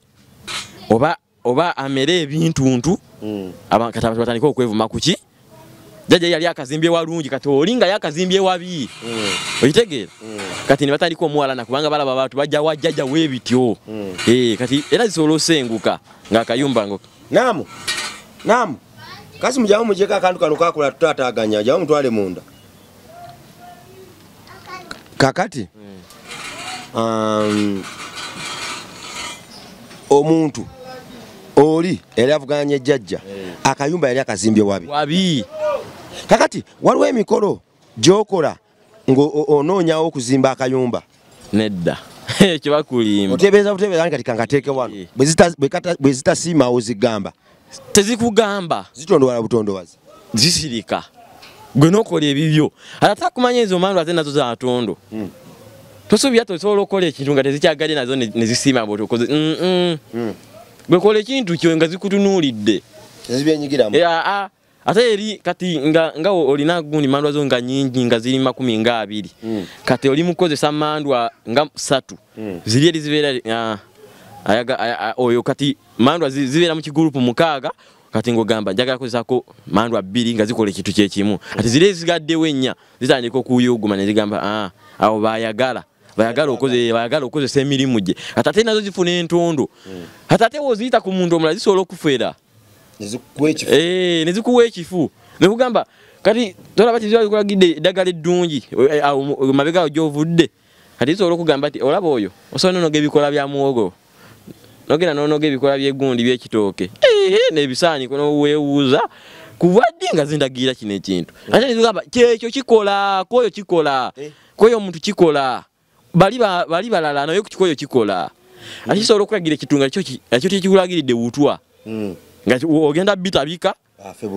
oba oba amere ebintuntu. Aba- kati abantu batandika okwevuma kuki jajja yali akazimbye walungi kati oli nga yakazimbye wabi. Okitegeera kati ne batandika omuwalana kubanga balaba abantu bajja wajjajja weebityo Eh, kati era zisobola osenguka ng'akayumba ngo. Naamu naamu. Kasi mujamu mujeko akantu kano kakula tutataganya jamu mutwale munda. Kakati um, omuntu oli yali avuganya ejjajja akayumba yali akazimbye wabi. Wabi kakati waliwo emikolo gyokola ng'onoonyawo okuzimba akayumba? Nedda. Ekyo bakulimba. Otebeeza butebeeza kati kangateeke wano. Bwe zitasiimaawo zigamba. Tezikugamba. Zitondowala butondowazi. Zisirika. Gwe nokola ebibyo. Ate takumanya ezo mandu ate nazo zatondo Mm. tosuubira tosobola okukola ekintu nga tezikyagadde nazo ne ne zisiima bwotokoze gwe kola ekintu kyo nga zikutunuulidde ate eri kati nga, nga olina gundi mandwa zo nga nyingi nga ziri makumi nga abiri. Mm. kati oli mukozesa mandwa nga satu. Mm. ziri eri zibeera ah, ayaga- aya- aya- oyo kati mandwa zi- zibeera mu kigurupu mukaaga. Kati ngogamba njagala kozesako mandwa bbiri nga zikola ekintu kyekimu ati ziri ezigaddewo ennya zitandika okuyuguma ne zigamba ah, awo bayagala bayagala okoze bayagala okozesa emirimu gye. Ate ate nazo zifuna entondo. Ate ate woziyita ku muntu omulala zisobola okufeera nezikuwa ekifo Eh, ekifu nekugamba kati tolaba tiziba zikulagidde eddagala eddungi eh, mabega awo gyovudde. Kati zisobola okugamba ti olaba oyo osobola nonoga ebikola bya muwogo? Nogenda nonoga ebikola byegundi byekitooke. Eh, nebisaani noweewuuza kubadde nga zindagira kino ekintu. Ate nizigamba kyekyo kikola kwoyo kikola Eh. kwoyo omuntu kikola bali ba- bali balala naye kikoyo kikola. Ate kisobola okulagira ekitunga ekyo tekikulagiridde wutwa nga ogenda bitabika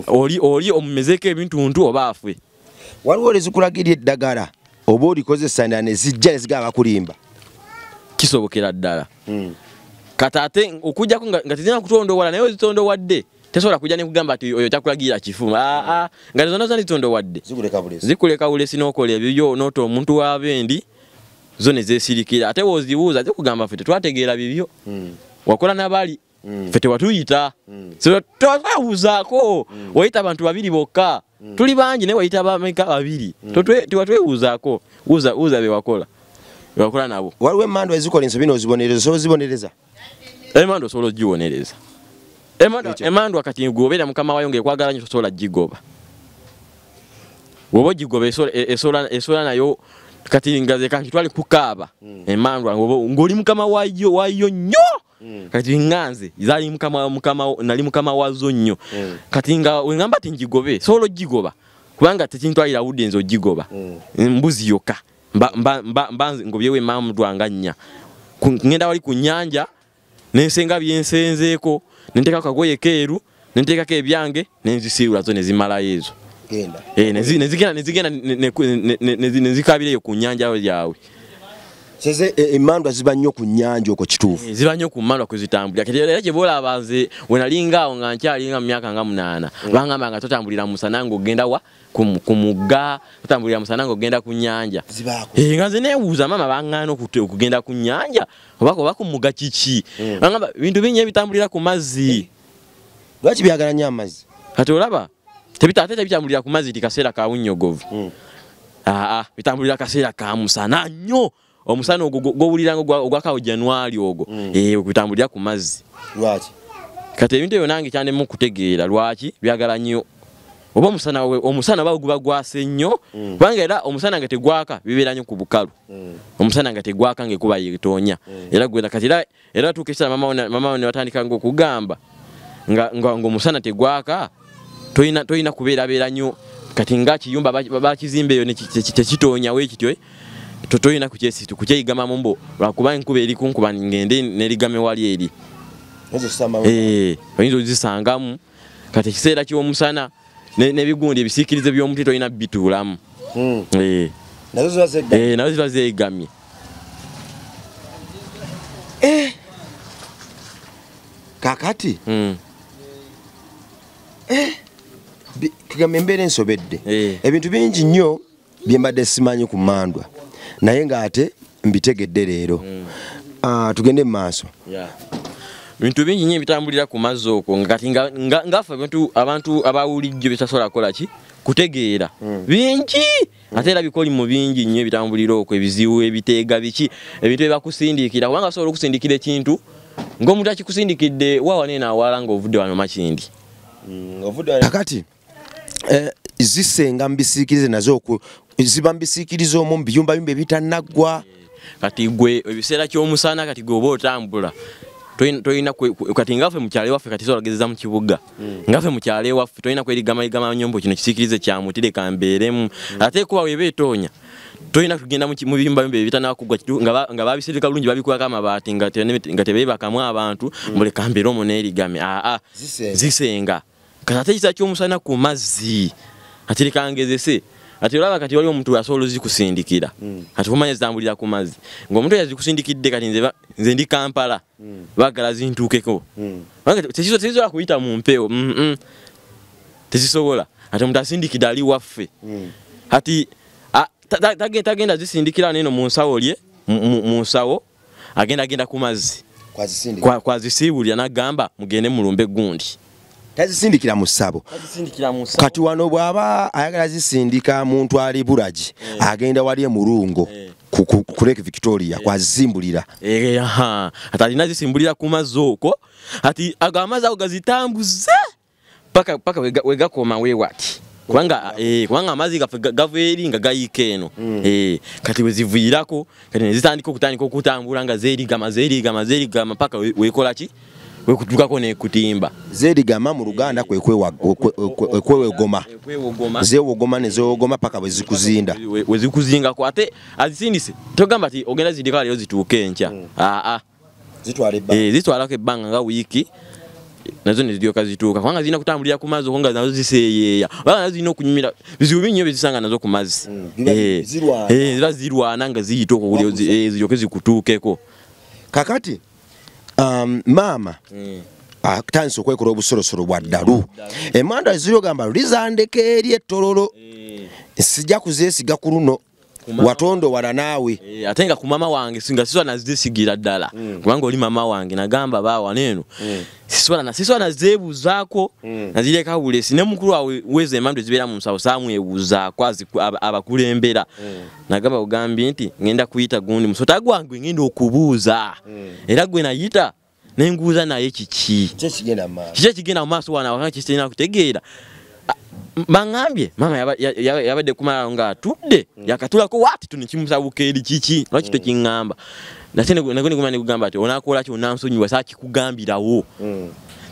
oli oli omumezeko ebintuntu oba afe waliwo lezikulagira eddagala oba olikozesa na nezijja nezigaba bakulimba kisobokera ddala. Kati ate okujjako nga tezirina kutondowadde naye ozitondowadde tesobola kujja nekugamba ti oyo takulagira kifu. Aa nga zonna zonna zitondowadde zikuleka bulesi n'okola ebibyo noota omuntu w'abendi zo ne zeesirikira. Ate wozibuuza zikugamba ffe tetwategeera bibyo. Wakola nabali ffe tewatuyita So, twawuzaako wayita abantu babiri bokka. Tuli bangi naye wayita bameka babiri. Tewatwebuuzaako wuza bewakola bewakola nabo. Waliwo emandwa ezikola ensobi nozibonereza. Osobola ozibonereza? Emandwa osobola ogiwonereza Emandwa- Ekyo. emandwa kati gwobeera mukama wayo ngaekwagala nyo tosobola gigoba. Bwoba ogigoba esobola- e- nayo kati nga ze kanti twali kukaaba emandwa ng'oli mukama wayo nnyo kati nganze zali mukama mukama nali mukama wazo nnyo. Kati nga wengamba ti ngigobe sobola ogigoba kubanga tekintwalira budde nze ogigoba mbuzi yokka mba, mba, mba, mba nze ngobyewo emamudwa nga nnya. Ku- ngenda wali ku nnyanja nensenga byensenzeeko nenteekako kagoye keeru nenteekako ebyange nenzisiibula zo nezimalayo ezo. Genda. Eh, nezi- nezigenda nezigenda ne- ne- ne- ne- ne- nezikabireyo ku nnyanja yaabwe seze emandwa ziba nnyo ku nnyanja okwo kituufu. Eh, ziba nnyo ku mmalwa kwe zitambulira kati era gye boolaba nze we nalinga awo nga nkyalinga mu myaka nga munaana bangamba nga totambulira musana ng'ogenda wa? Ku mu- ku mugga totambulira musana ng'ogenda ku nnyanja. Eh, nga nze neewuuza maama baŋŋaana okugenda ku nnyanja? Oba oba ku mugga kiki? Bangamba bintu bingi ebitambulira ku mazzi. Lwaki byagala nnyo amazzi? Kati olaba ate tebitambulira ku mazzi ti kaseera ka bunnyogovu aa bitambulira kaseera ka musana nnyo omusana ogwo gwo- gwowuliranga ogwa- ogwakawo januari ogwo. Eh, bitambulira ku mazzi. Lwaki? Kati ebintu ebyo nange kyandemu okutegeera lwaki? Byagala nnyo. Oba omusana omusana oba guba gwase nnyo kubanga era omusana nga tegwaka bibeera nnyo ku bukalu. Omusana nga tegwaka ngaekuba yetoonya era gwena kati era tuuka ekiseera mama ne batandika nga okugamba nga nga- ng'omusana tegwaka toyina kubeerabeera nnyo. Kati nga kiyumba ba- bakizimba eyo tekitoonya wekityo totoyina kukyeyigamamu mbo. Lwakuba enkuba eri kunkuba ngende nerigame wali eri. Eh, oyinza ozisangamu. Kati ekiseera ky'omusana ne- n'ebigundi ebisiikirize by'omuti tolina bituulamu Eh, nazo ziba zegga. Eh, nazo ziba zeegamye. Kakati Mm, bi- tugambe embeera ensobedde. Eh. ebintu bingi nnyo bye mbadde simanyi ku mandwa naye ng'ate mbitegedde leero. Ah, tugende mu maaso. Yeah. bintu bingi nnyo ebitambulira ku mazzi okwo kati nga- nga- ngaffe abantu abantu abawulijjo betasobola kukola ki? Kutegeera. Bingi! Ate era bikoli mu bingi nnyo ebitambulira okwo ebizibu ebiteega biki ebintu ebibakusindikira kubanga asobola okusindikira ekintu ng'omuntu akikusindikidde waawaneena awaala ng'ovudde wano makindi. Kakati eh, zisenga mu bisiikirize nazo okwo ziba mu bisiikirize omwo mu biyumbayumba ebitanaggwa kati gwe ebiseera ky'omusana kati gwe oba otambula toyina- kwe- kati ngaffe mukyalo ewaffe kati solagezeza mu kibuga. Ngaffe mukyalo ewaffe toyina kwerigamayigama nyombo kino kisiikirize kya muti leka mbeeremu ate kuba weba etoonya toyina kugenda mu biyumbayumba ebitanakugwa kitu- nga ba- nga babisirika bulungi babikwako amabaati nga te- nga tebeebakamu abantu mbuleka mbeere omwo neerigame aa Zisenga. Kati ate ekiseera ky'omusana ku mazzi ati leka ngezese ati olaba kati waliwo omuntu asobola ozikusindikira kati kumanya zitambulira ku mazzi. Ng'omuntu oyo azikusindikidde kati nze nze ndi kampala baagala zintuukeko. Kubanga te- tekiso- tezisobola kuyita mu mpewo mm, mm. tezisobola ati omuntu asindikidde ali waffe. Ati a- ta- ta- tage- tagenda zisindikira neno mu nsawo lye mu- nsawo agenda agenda ku mazzi. Kwa- kwazisiibulira n'agamba mugende mulumbe gundi tazisindikira mu ssabo. Kati wano bw'aba ayagala zisindika muntu ali bulagi agenda wali emulungo Eh. ku- lake victoria Eh, aha. ati alina zisimbulira ku mazzi okwo? Ati ago amazzi ago gazitambuze? Paka paka wega- wegakoma wewati kubanga eh, kubanga ga- gava eri nga gayiika eno. Eh, kati weziviirako kati nezitandika okutandika okutambula nga zeerigama zeerigama zeerigama paka we- wekola ki wekutukako nekutimba zeerigama mu luganda kwe kwewegoma zeewogoma ne zeewogoma paka bwe zikuzinda. We- wezikuzingako ate azisindise. Togamba ti ogenda zindika leero zituuke enkya. Aa. Zitwala Eh, zitwalako ebbanga nga wiiki nazo neziryoka zituuka. Kubanga zirina kutambulira ku mazzi okwo nga nazo ziseeyeeya. Oba nazo zirina okunyumira bizibu bingi nyo byezisanga nazo ku mazzi. Biba Eh, eh, ziba zirwana nga ziyita eh, ziryoke zikutuukeko. Kakati maama atandise okwekola obusolosolo bwa ddalu. Emanda zirogamba lizandeka eri ettololo. Sijja kuzeesiga ku luno watondo wala naawe Eh, ate nga ku mama wange singa siswala nazisigira ddala kubanga oli mama wange nagamba baawana eno siswala na- siswala nazeebuuzaako nazireka bulesi. Ne mukulu wawe weza emandu ezibeera mu nsawo saamwebuuzaako abakulembera. Nagamba ogambye nti ngenda kuyita gundi musota gwange ngenda okubuuza. Era gwe nayita nenguuza naye kiki? Kiki ekigenda mu maaso? Wana wakanga kikitalina kutegeera M- baŋŋambye mama yaba- ya- ya- yabadde kumalawo ng'atudde yakatulako wati tu nekimusabuka eri kiki? Lwaki tokiŋŋamba? Nate nago neguma negugamba ati onaakola ki? Onansonyiwa saakikugambirawo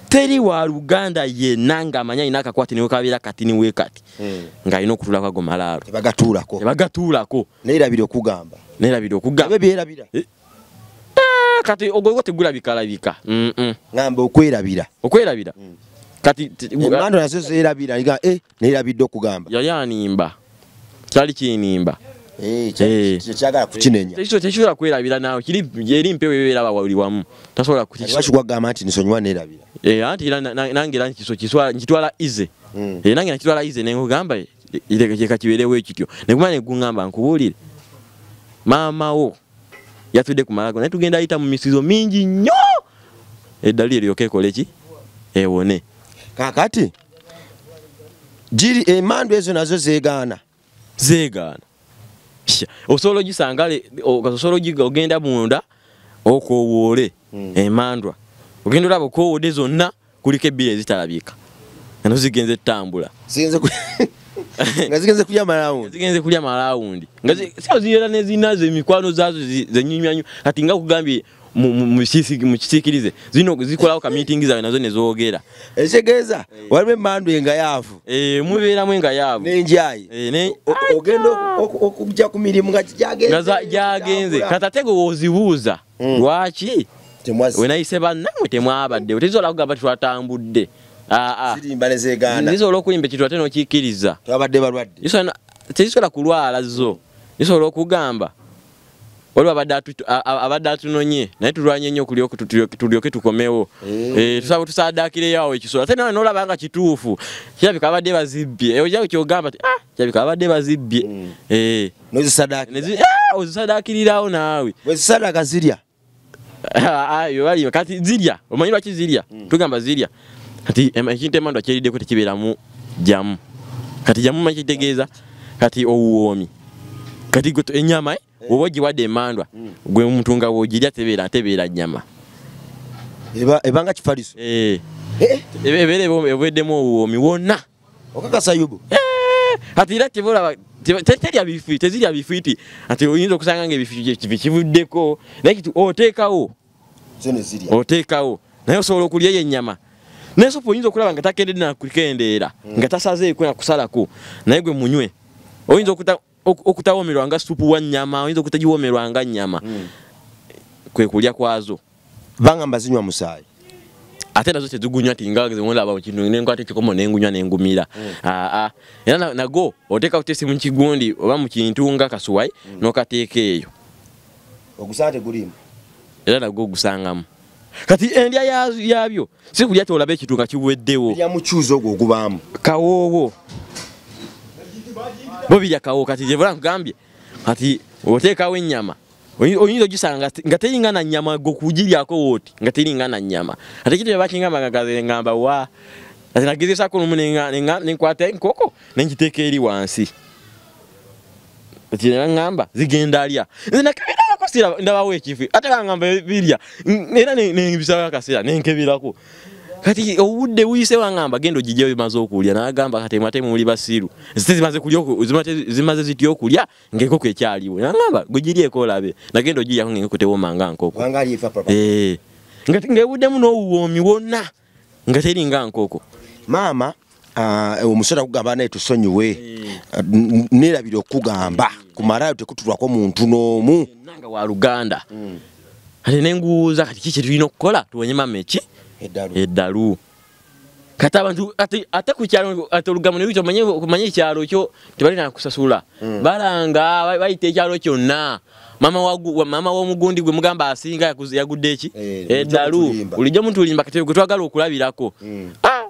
teri wa luganda yenna ng'amanya alina akakwate niwe kabeera kati niwe kati ng'alina okutulako ago malaalo. Tebagatuulako. Neerabira okugamba. Nerabira okugamba. Abe byerabira. Ah, kati ogwo tegulabikalabika Mm, mm. ngamba okwerabira. Okwerabira kati ti- emando nazo zeerabira nga e neerabidde okugamba. Yali animba. Kyali kinimba. Eh, Eh. kye- kyagala kukinenya. Tekyo tekisobola kwerabira naawe? Kiri eri mpewo ebeera wali wamu. Tasobola nti nsonyiwa neerabira Eh, anti era na- na- nange era nkiso kiswala- nkitwala ize. Mm. Eh, nange nakitwala ize nenkugamba leka kibeerewo ekityo. Neguma neguŋŋamba nkubuulire. Maamawo yatudde ku malago naye tugenda ayita mu misizo mingi nnyo. Eddalu eryoka ekole ki? Ewone kakati? Giri emandu ezo nazo zeegaana zeegaana osobola ogisanga le- o- osobola ogenda munda okoowoole emandwa ogenda olaba okoowodde zonna kuliko ebbiri ezitalabika. Nazo zigenze ettambula nga zigenze kulya malawundi. Zigenze kulya malawundi. Nga zi- sio ziera nezinazo emikwano zaazo zi- zenyumyanyu kati nga kugambye mu- mu- mu kisi- mu kisiikirize zino zikolawo ka meeting zaabwe nazo ne zoogera. Ekitegeeza waliwo emmandu enga yaavu. Eh, mubeeramu enga yaabo n'enjayi Eh, ogenda oku- okujja ku mirimu nga gyagenze kati ate gwe woozibuuza Mm. lwaki wenayise bannamwe temwabadde? Tezisobola kugamba twatambudde. Aa zirimba ne zeegaana zisobola okulimba ekintu ate n'okikkiriza. Twabadde balwadde. Zisobola- tezisobola kulwala zo. Zisobola okugamba waliwo abadde atu- a- a- abadde atunonye naye tulwanye nnyo okulyoke tutulyoke- tulyoke tukomewo. Eh. Eh, tusaba tusaadakireyo awo ekisolo ate nawe nolaba nga kituufu. Kirabika abadde bazibbye. Eyo kyabo kyogamba ti "Ah, kirabika abadde bazibbye. Mm. Eh, nozisadaka nezi- ah, ozisadakirirawo naawe. Bwezisadaka zirya. Ayo bali kati zirya. Omanyi lwaki zirya? Tugamba zirya. Kati em- ekintu emandwa kyeriddeko tekibeeramu jamu. Kati jamu manyi kitegeeza? Kati owuwoomi kati gwe to- enyama eh, oba ogiwadde emandwa gwe omuntu nga woogirya tebeera tebeera nyama eba ebanga kifaliso. Eh, Eh, ebe- ebeera ebeddemu obuwoomi wonna okakasa yubu Eh, kati era tebolaba te- te- terya bifi tezirya bifiti ati oyinza okusanga nga ebifi bikivuddeko naye oteekawo. Oteekawo. Naye osobola okulya eyo ennyama naye sofa oyinza okulaba nga takedde nakukendeera nga tasazeeko nakusalako naye gwe munywe oyinza okuta- ok- okutawomerwa nga supu wa nnyama oyinza okutagiwomerwa nga nnyama kwe kulya kwazo. Bangamba zinywa musaayi. Ate nazo tezigunywa ti nga zewolaba kintu nenkwata ekikomo nengunywa nengumira aa era na- nago oteeka kutesi mu kigundi oba mu kintu nga kasuwai n'okateeka eyo. Ogusaa tegulimu era nagwo ogusangamu. Kati endya ya- yabyo si kulya tolaba ekintu nga kiweddewo mukyuzi ogwo ogubaamu. Kawoowo bo birya kawo kati gyebula nkugambye kati oteekawo ennyama oyi- oyinza ogisanga nga te- nga teringa na nnyama gwe kugiryako wooti nga teringa na nnyama. Ate kitu byebakingamba nga gaze ngamba wa ati nagezesako nenga- nenkwata enkoko nenkiteeka eri wansi. Ati nebaŋŋamba zigenda lya nze nakebirako ndabawo ekifi ate baŋŋamba birya era ne- nenbisawo akaseera nenkebirako kati obudde buyise waŋŋamba genda ogijja bimaze okulya. Nagamba kati mwate muli basiru. Zite zimaze zitya okulya ng'enkoko ekyaliwo. Naŋŋamba gwe giryeko olabe nagenda ogiryako ng'enkoko tewoma nga nkoko Eh, nga ng'ebuddemu n'obuwoomi wonna nga teringa nkoko. Maama ah, omusota kugamba naye tusonyiwe. Neerabira okugamba. Ku marayo tekutulwako muntu n'omu. Nanga wa luganda. Ate nenguuza kati ki kyetulina okukola? Tuwonye mama eki eddalu. Eddalu. Kati abantu ate ate ku kyalo ate olugamo nebito omanye okumanya ekyalo kyo tebalina kusasula balanga ba- bayita ekyalo kyonna. Mama wagu- wa- mama w'omugundi gwe mugamba asinga yakuze- yagudde eki? Eh, bulijjo eddalu mutulimba. bulijjo mutulimba kati gwe twagala okulabirako. Mm. Ah!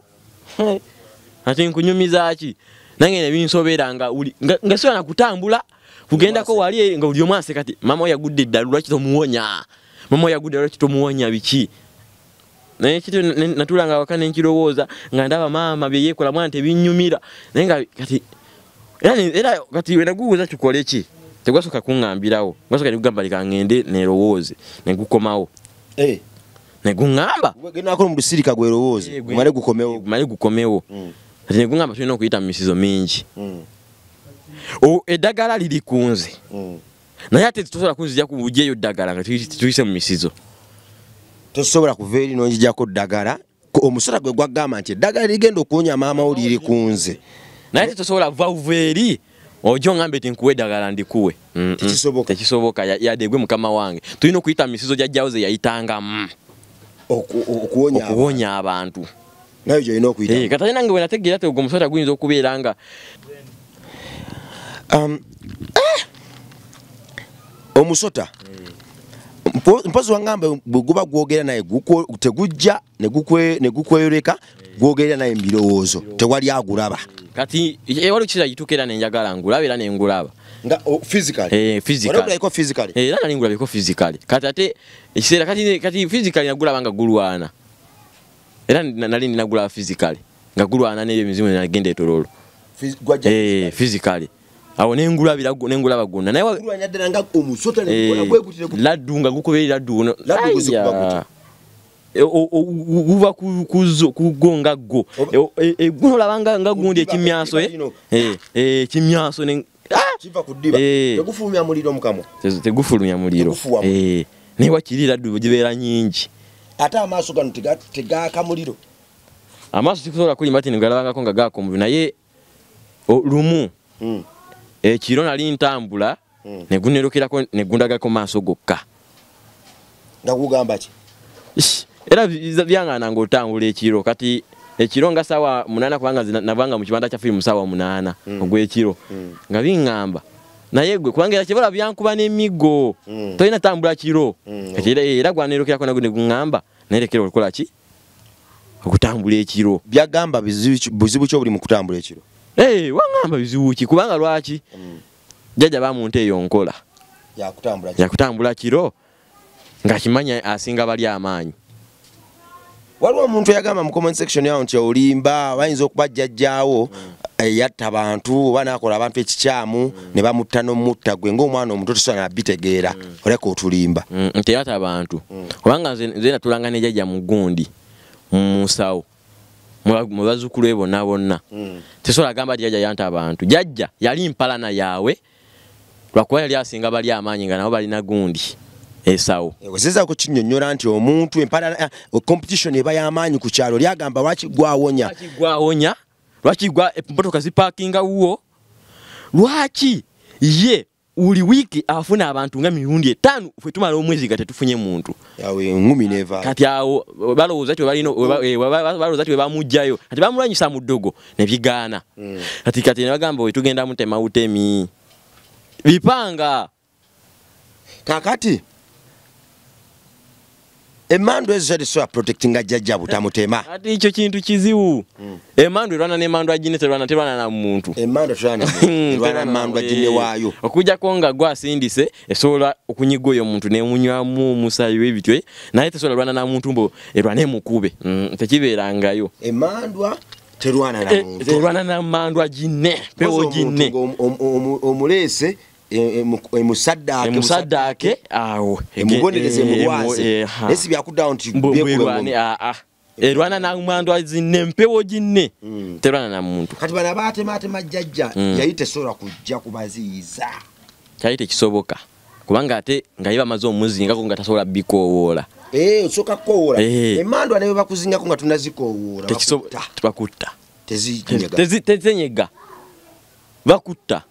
Nkunyumiza ki? Nange nebinsobera nga uli- nga- nga siwana kutambula. Kugendako wali nga buli omu aseka kati mama we yagudde eddalu lwaki tomuwonya? Mama we yagudde lwaki tomuwonya biki naye kiti ne- natulanga waka nenkirowooza nga ndaba maama byeyekola mwana tebinyumira naye nga kati era kati wenagubuuza tukole ki? Tegwasooka kuŋŋambirawo. Gwasooka negugamba leka ŋŋende nerowooze negukomawo Eh, neguŋŋamba gendakola mu lusirika gwerowooze Eh, gumale gukomewo. gumale gukomewo. Mm, kati neguŋŋamba tulina okuyita mu misizo mingi. Mm, O- eddagala liri ku nze. Mm. naye ate tosobola kunzija kubujeeyo ddagala nga tuyi- tuyise mu misizo tosobola kuva eri nonjijako ddagala. Omusota gwe gwagamba nti eddagala ligenda okuwonya maama wo liri ku nze. Naye tetusobola vavuva eri ojo ngambe ti nkuwa eddagala ndikuwe. Tekisoboka. tekisoboka ya- yadde gwe mukama wange. Tulina okuyita misizo jajjawo ze yayitangamu o- okuwonya abantu. Nayo gyolina Eh, okuyita kati ate nange bwe nategeera tegwe omusota guyinza okubeera nga Um, eh! omusota? Mpo- mpozi wangamba bwe guba gwogera naye tegujja ne gukwe- ne gukweyoleka gwogerera naye mubirowoozo tewali agulaba. Kati e- waliwo kiseera gituuka era nenjagala ngulaba era nengulaba nga physically? Eh, Eh, era nali ngulabiko physically. Kati ate ekiseera kati kati physically nagulaba nga gulwana. Era na- nali ninagulaba physically nga gulwana n'ebyo emizimu nagenda etololo. Physically awo nengulabira gu- nengulaba gwonna naye eh, laddu nga gukubera laddu ono. Laddu guva ku- kuzo- ku go nga go Oba- Eh, o- eh, eh, guno olaba nga gundi ekimyaso ku eh? Eh, ekimyaso Ah! kiva ku ddiba. Tegufulumya muliro mukamwa Te- tegufulumya muliro. Naye wakirira ddu gibeera nyingi ate amaaso gano tega- tegaaka muliro. Amaaso sikusobola kulimba ti negalabangako nga gaaka omubi naye lumu. Mm. Ekiro nali ntambula Mm. negunerukirako negundagako maaso gokka. Nga kugamba ki? Era byaŋŋaana ng'otambula ekiro kati ekiro nga sawa munaana kubanga nze na- navanga mu kibanda kya firimu sawa munaana ogw'ekiro nga biŋŋamba. Naye gwe kubanga era kibola byankuba n'emiggo tolina tambula kiro. Era- era gwanerukirako nagwe neguŋŋamba nayerekera okukola ki? Okutambula ekiro. Byagamba bizibu ki obuli mu kutambula ekiro Eh, waŋŋamba bizibu ki kubanga lwaki jjajja bamuntu eyo nkola? Yakutambula ki? Yakutambula kiro ng'akimanya asinga bali amaanyi. Waliwo omuntu eyagamba mu comment section yawo nti olimba bayinza okuba jjajjaawo yatta abantu oba nakola abantu ekikyamu ne bamutta nomutta gwe ngaomwana omuto tosobola nabitegeera oleka otulimba. Mm, nti yata abantu. Kubanga nze nze natulanga ne jjajja mu gundi mu musawo mu bazzukulu be bonna bonna. Tesobola agamba jjajja yanta abantu. Jjajja yali mpalana yaabwe lwakuba yali asinga bali amaanyi nga nabo balina gundi esawo. Wezezaako kinyonnyola nti omuntu empala competition eba y'amaanyi ku kyalo lyagamba lwaki gwawonya? Lwaki gwawonya? Lwaki gwa emmotoka zipakinga wuwo? Lwaki? Ye buli wiiki afuna abantu nga mirundi etaano ffe tumala omwezi nga tetufunye muntu. Kati awo balowooza ti balowooza ti webamugjayo kati bamulwanyisa mu ddogo ne bigaana. Kati kati ne bagamba we tugenda mutema butemi bipanga! Kakati emmandu ezo zatesobola protectinga jjajja butamutema kati ekyo kintu kizibu emandu erwana n'emandu agine terwana terwana na muntu. Emmandu erwana emmandu agine waayo. Okujjako nga gwasindise esobola okunyiga oyo omuntu nemunywamu omusayi webityo eh, naye tesobola lwana na muntu mbo erwane emukube. Mm, tekibeerangayo. Emandwa terwana na Eh, muntu. terwana na mandu agine pewo gine. omuleese emusaddaake emusaddaake awo. Emubonereze Eh, emulwaze emu- eh, ha. naye si byakuddawo nti bwerwane aa erwana na mandu azinne empewo ginne. Terwana na muntu. Kati bano abatematema jjajja Mm. yali tesobola kujja kubaziyiza. Kyali tekisoboka. Kubanga ate nga ye bamaze omuzingako nga tasobola bikoowoola Eh, osooka kukowoola. Eh. emandwa naye bakuzingako nga tunazikowoola tekisobola bakutta. tezenyega bakutta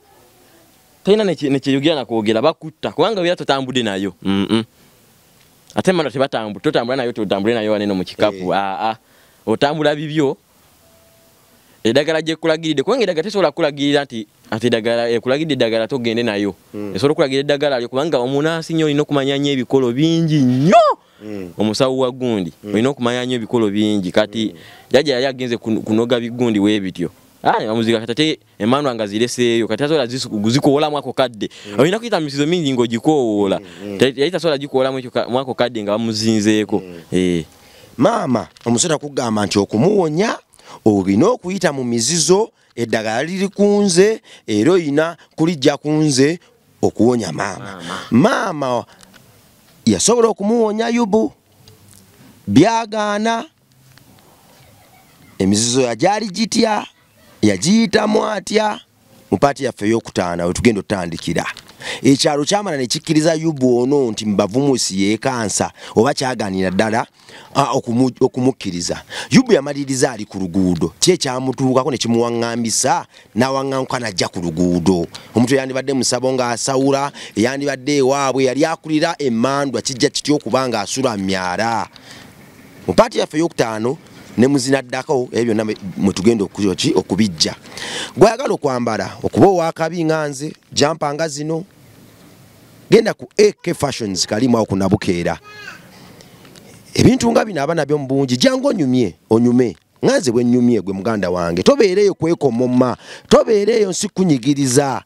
talina nekyeyogera nakwogera bakutta kubanga era totambudde nayo. Ate manda tebatambula totambula nayo totambule nayo waneno mu kikapu. Eh. aa otambula bibyo eddagala gyekulagiridde kubanga eddagala tesobola kulagirira nti ati eddagala ekulagiridde eddagala togende nayo. Esobola okulagirira eddagala lyo kubanga omunaasi nnyo olina okumanya nnyo ebikolo bingi nnyo. Omusawo wa gundi olina okumanya nnyo ebikolo bingi. Kati jajja yali agenze kun- kunoga bigundi weebityo bamuziga kati ate emandwa nga zireseeyo kati tasobola zikoowolamu ako kadde. Olina kuyita misizo mingi ng'ogikoowoola Ta- yali tasobola gikoowolamu ekyo ka- mu ako kadde nga bamuzinzeeko. Eh. maama omusota kugamba nti okumuwonya olina okuyita mu mizizo eddagala liri kunze era olina kulijja kunze okuwonya maama. Maama. Yasobola okumuwonya yubu? Byagaana? Emizizo yagyali gitya yagiyitamu atya? Mu paati yaffe ey'okutaana wetugenda otandikira ekyalo kyamala ne kikkiriza yubu ono nti mbavumusi yeekansa oba kyaganira ddala okumu- okumukkiriza. Yubu yamaliriza ali ku luguudo. Ki ekyamutuukako ne kimuwaŋŋambisa? N'awaŋŋanguka najja ku luguudo. Omuntu eyandibadde musabo ng'asawula eyandibadde ewaabwe yali akulira emmandwa kijja kitya okuba ng'asula myala? Mu paati yaffe eyokutaano ne muzinaddako ebyo byonna mwe- tugenda okuki okubijja. Gwayagala okwambala okuba owakabi nga nze jampa nga zino. Genda ku ak fashions kalimu awo kunabukeera ebintu nga bino aba nabyo mu bungi jangu onyumye onyume. Nganze bwennyumye gwe muganda wange tobeereeyo kwekomoma tobeereeyo nsikunyiggiriza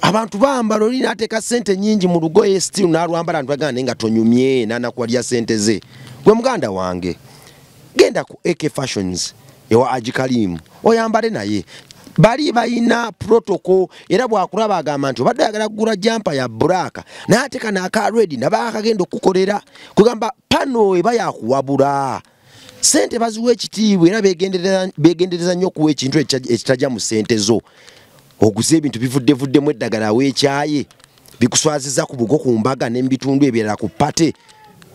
abantu bambala oli nateeka sente nyingi mu lugoye still nalwambala ntwagana naye nga tonyumye nanakuwalya sente ze. Gwe muganda wange genda ku ak fashions ewa agikalimu oyambale naye. Bali balina protocol era bwakulaba agamba nti obadde ayagala kugula jampa ya buraka naye ate kano aka redi nabakagenda okukolera. Kugamba pano eba yakuwabula sente baziwa ekitiibwa era begendereza- nnyo okuwa ekintu ekita- ekitajja mu sente zo. Oguze ebintu bivuddevuddemu eddagala weekyaye bikuswaziza ku bugo ku mbaga n'ebitundu ebirala ku pate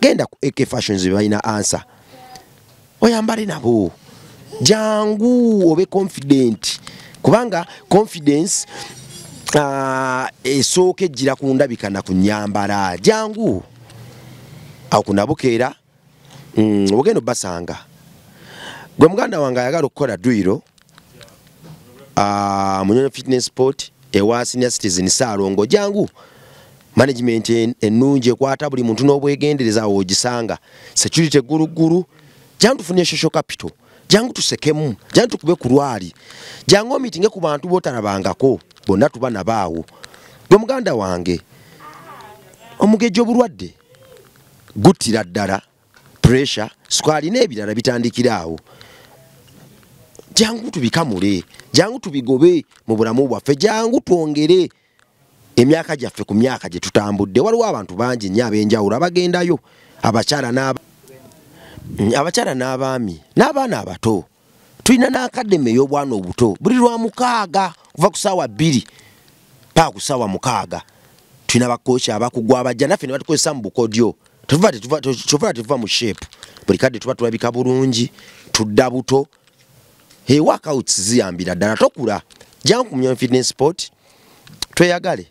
genda ku AK fashions balina answer oyambale nabo. Jangu obe confident. Kubanga confidence uh, esooka ejjira ku ndabika na ku nyambala. Jangu awo kunabukeera mm, ogenda obbasanga. Gwe muganda wange ayagala okukola dwiro uh, munyonyo fitness sport ewa senior citizen saalongo. Jangu management en- ennungi ekwata buli muntu n'obwegendereza awo ogisanga. Security egguluggulu jangu tufunye social capital jangu tusekemu jangu tukube ku lwali. Jangu omitinge ku bantu bootalabangako bonna tuba nabaawo gwe muganda wange omugejo obulwadde guttira ddala pressure sukali n'ebirala bitandikira awo. Jangu tubikamule jangu tubigobe mu bulamu bwaffe. Jangu twongere emyaka gyaffe ku myaka gye tutambudde. Waliwo abantu bangi nnyo ab'enjawulo abagendayo abakyala n'aba abakyala n'abaami n'abaana abato tulina n'akademe ey'obwana obuto buli lwa mukaaga kuva ku saawa bbiri paka ku saawa mukaaga. Tulina bakoki abakugwa abajja naffe ne batukozesa mu bukodyo. Tetuva tetuva- mu shape. Buli kadde tuba tulabika bulungi tudda buto. Hey, workouts ziyambira ddala tokula. Jangu ku Munyonyo fitness sport tweyagale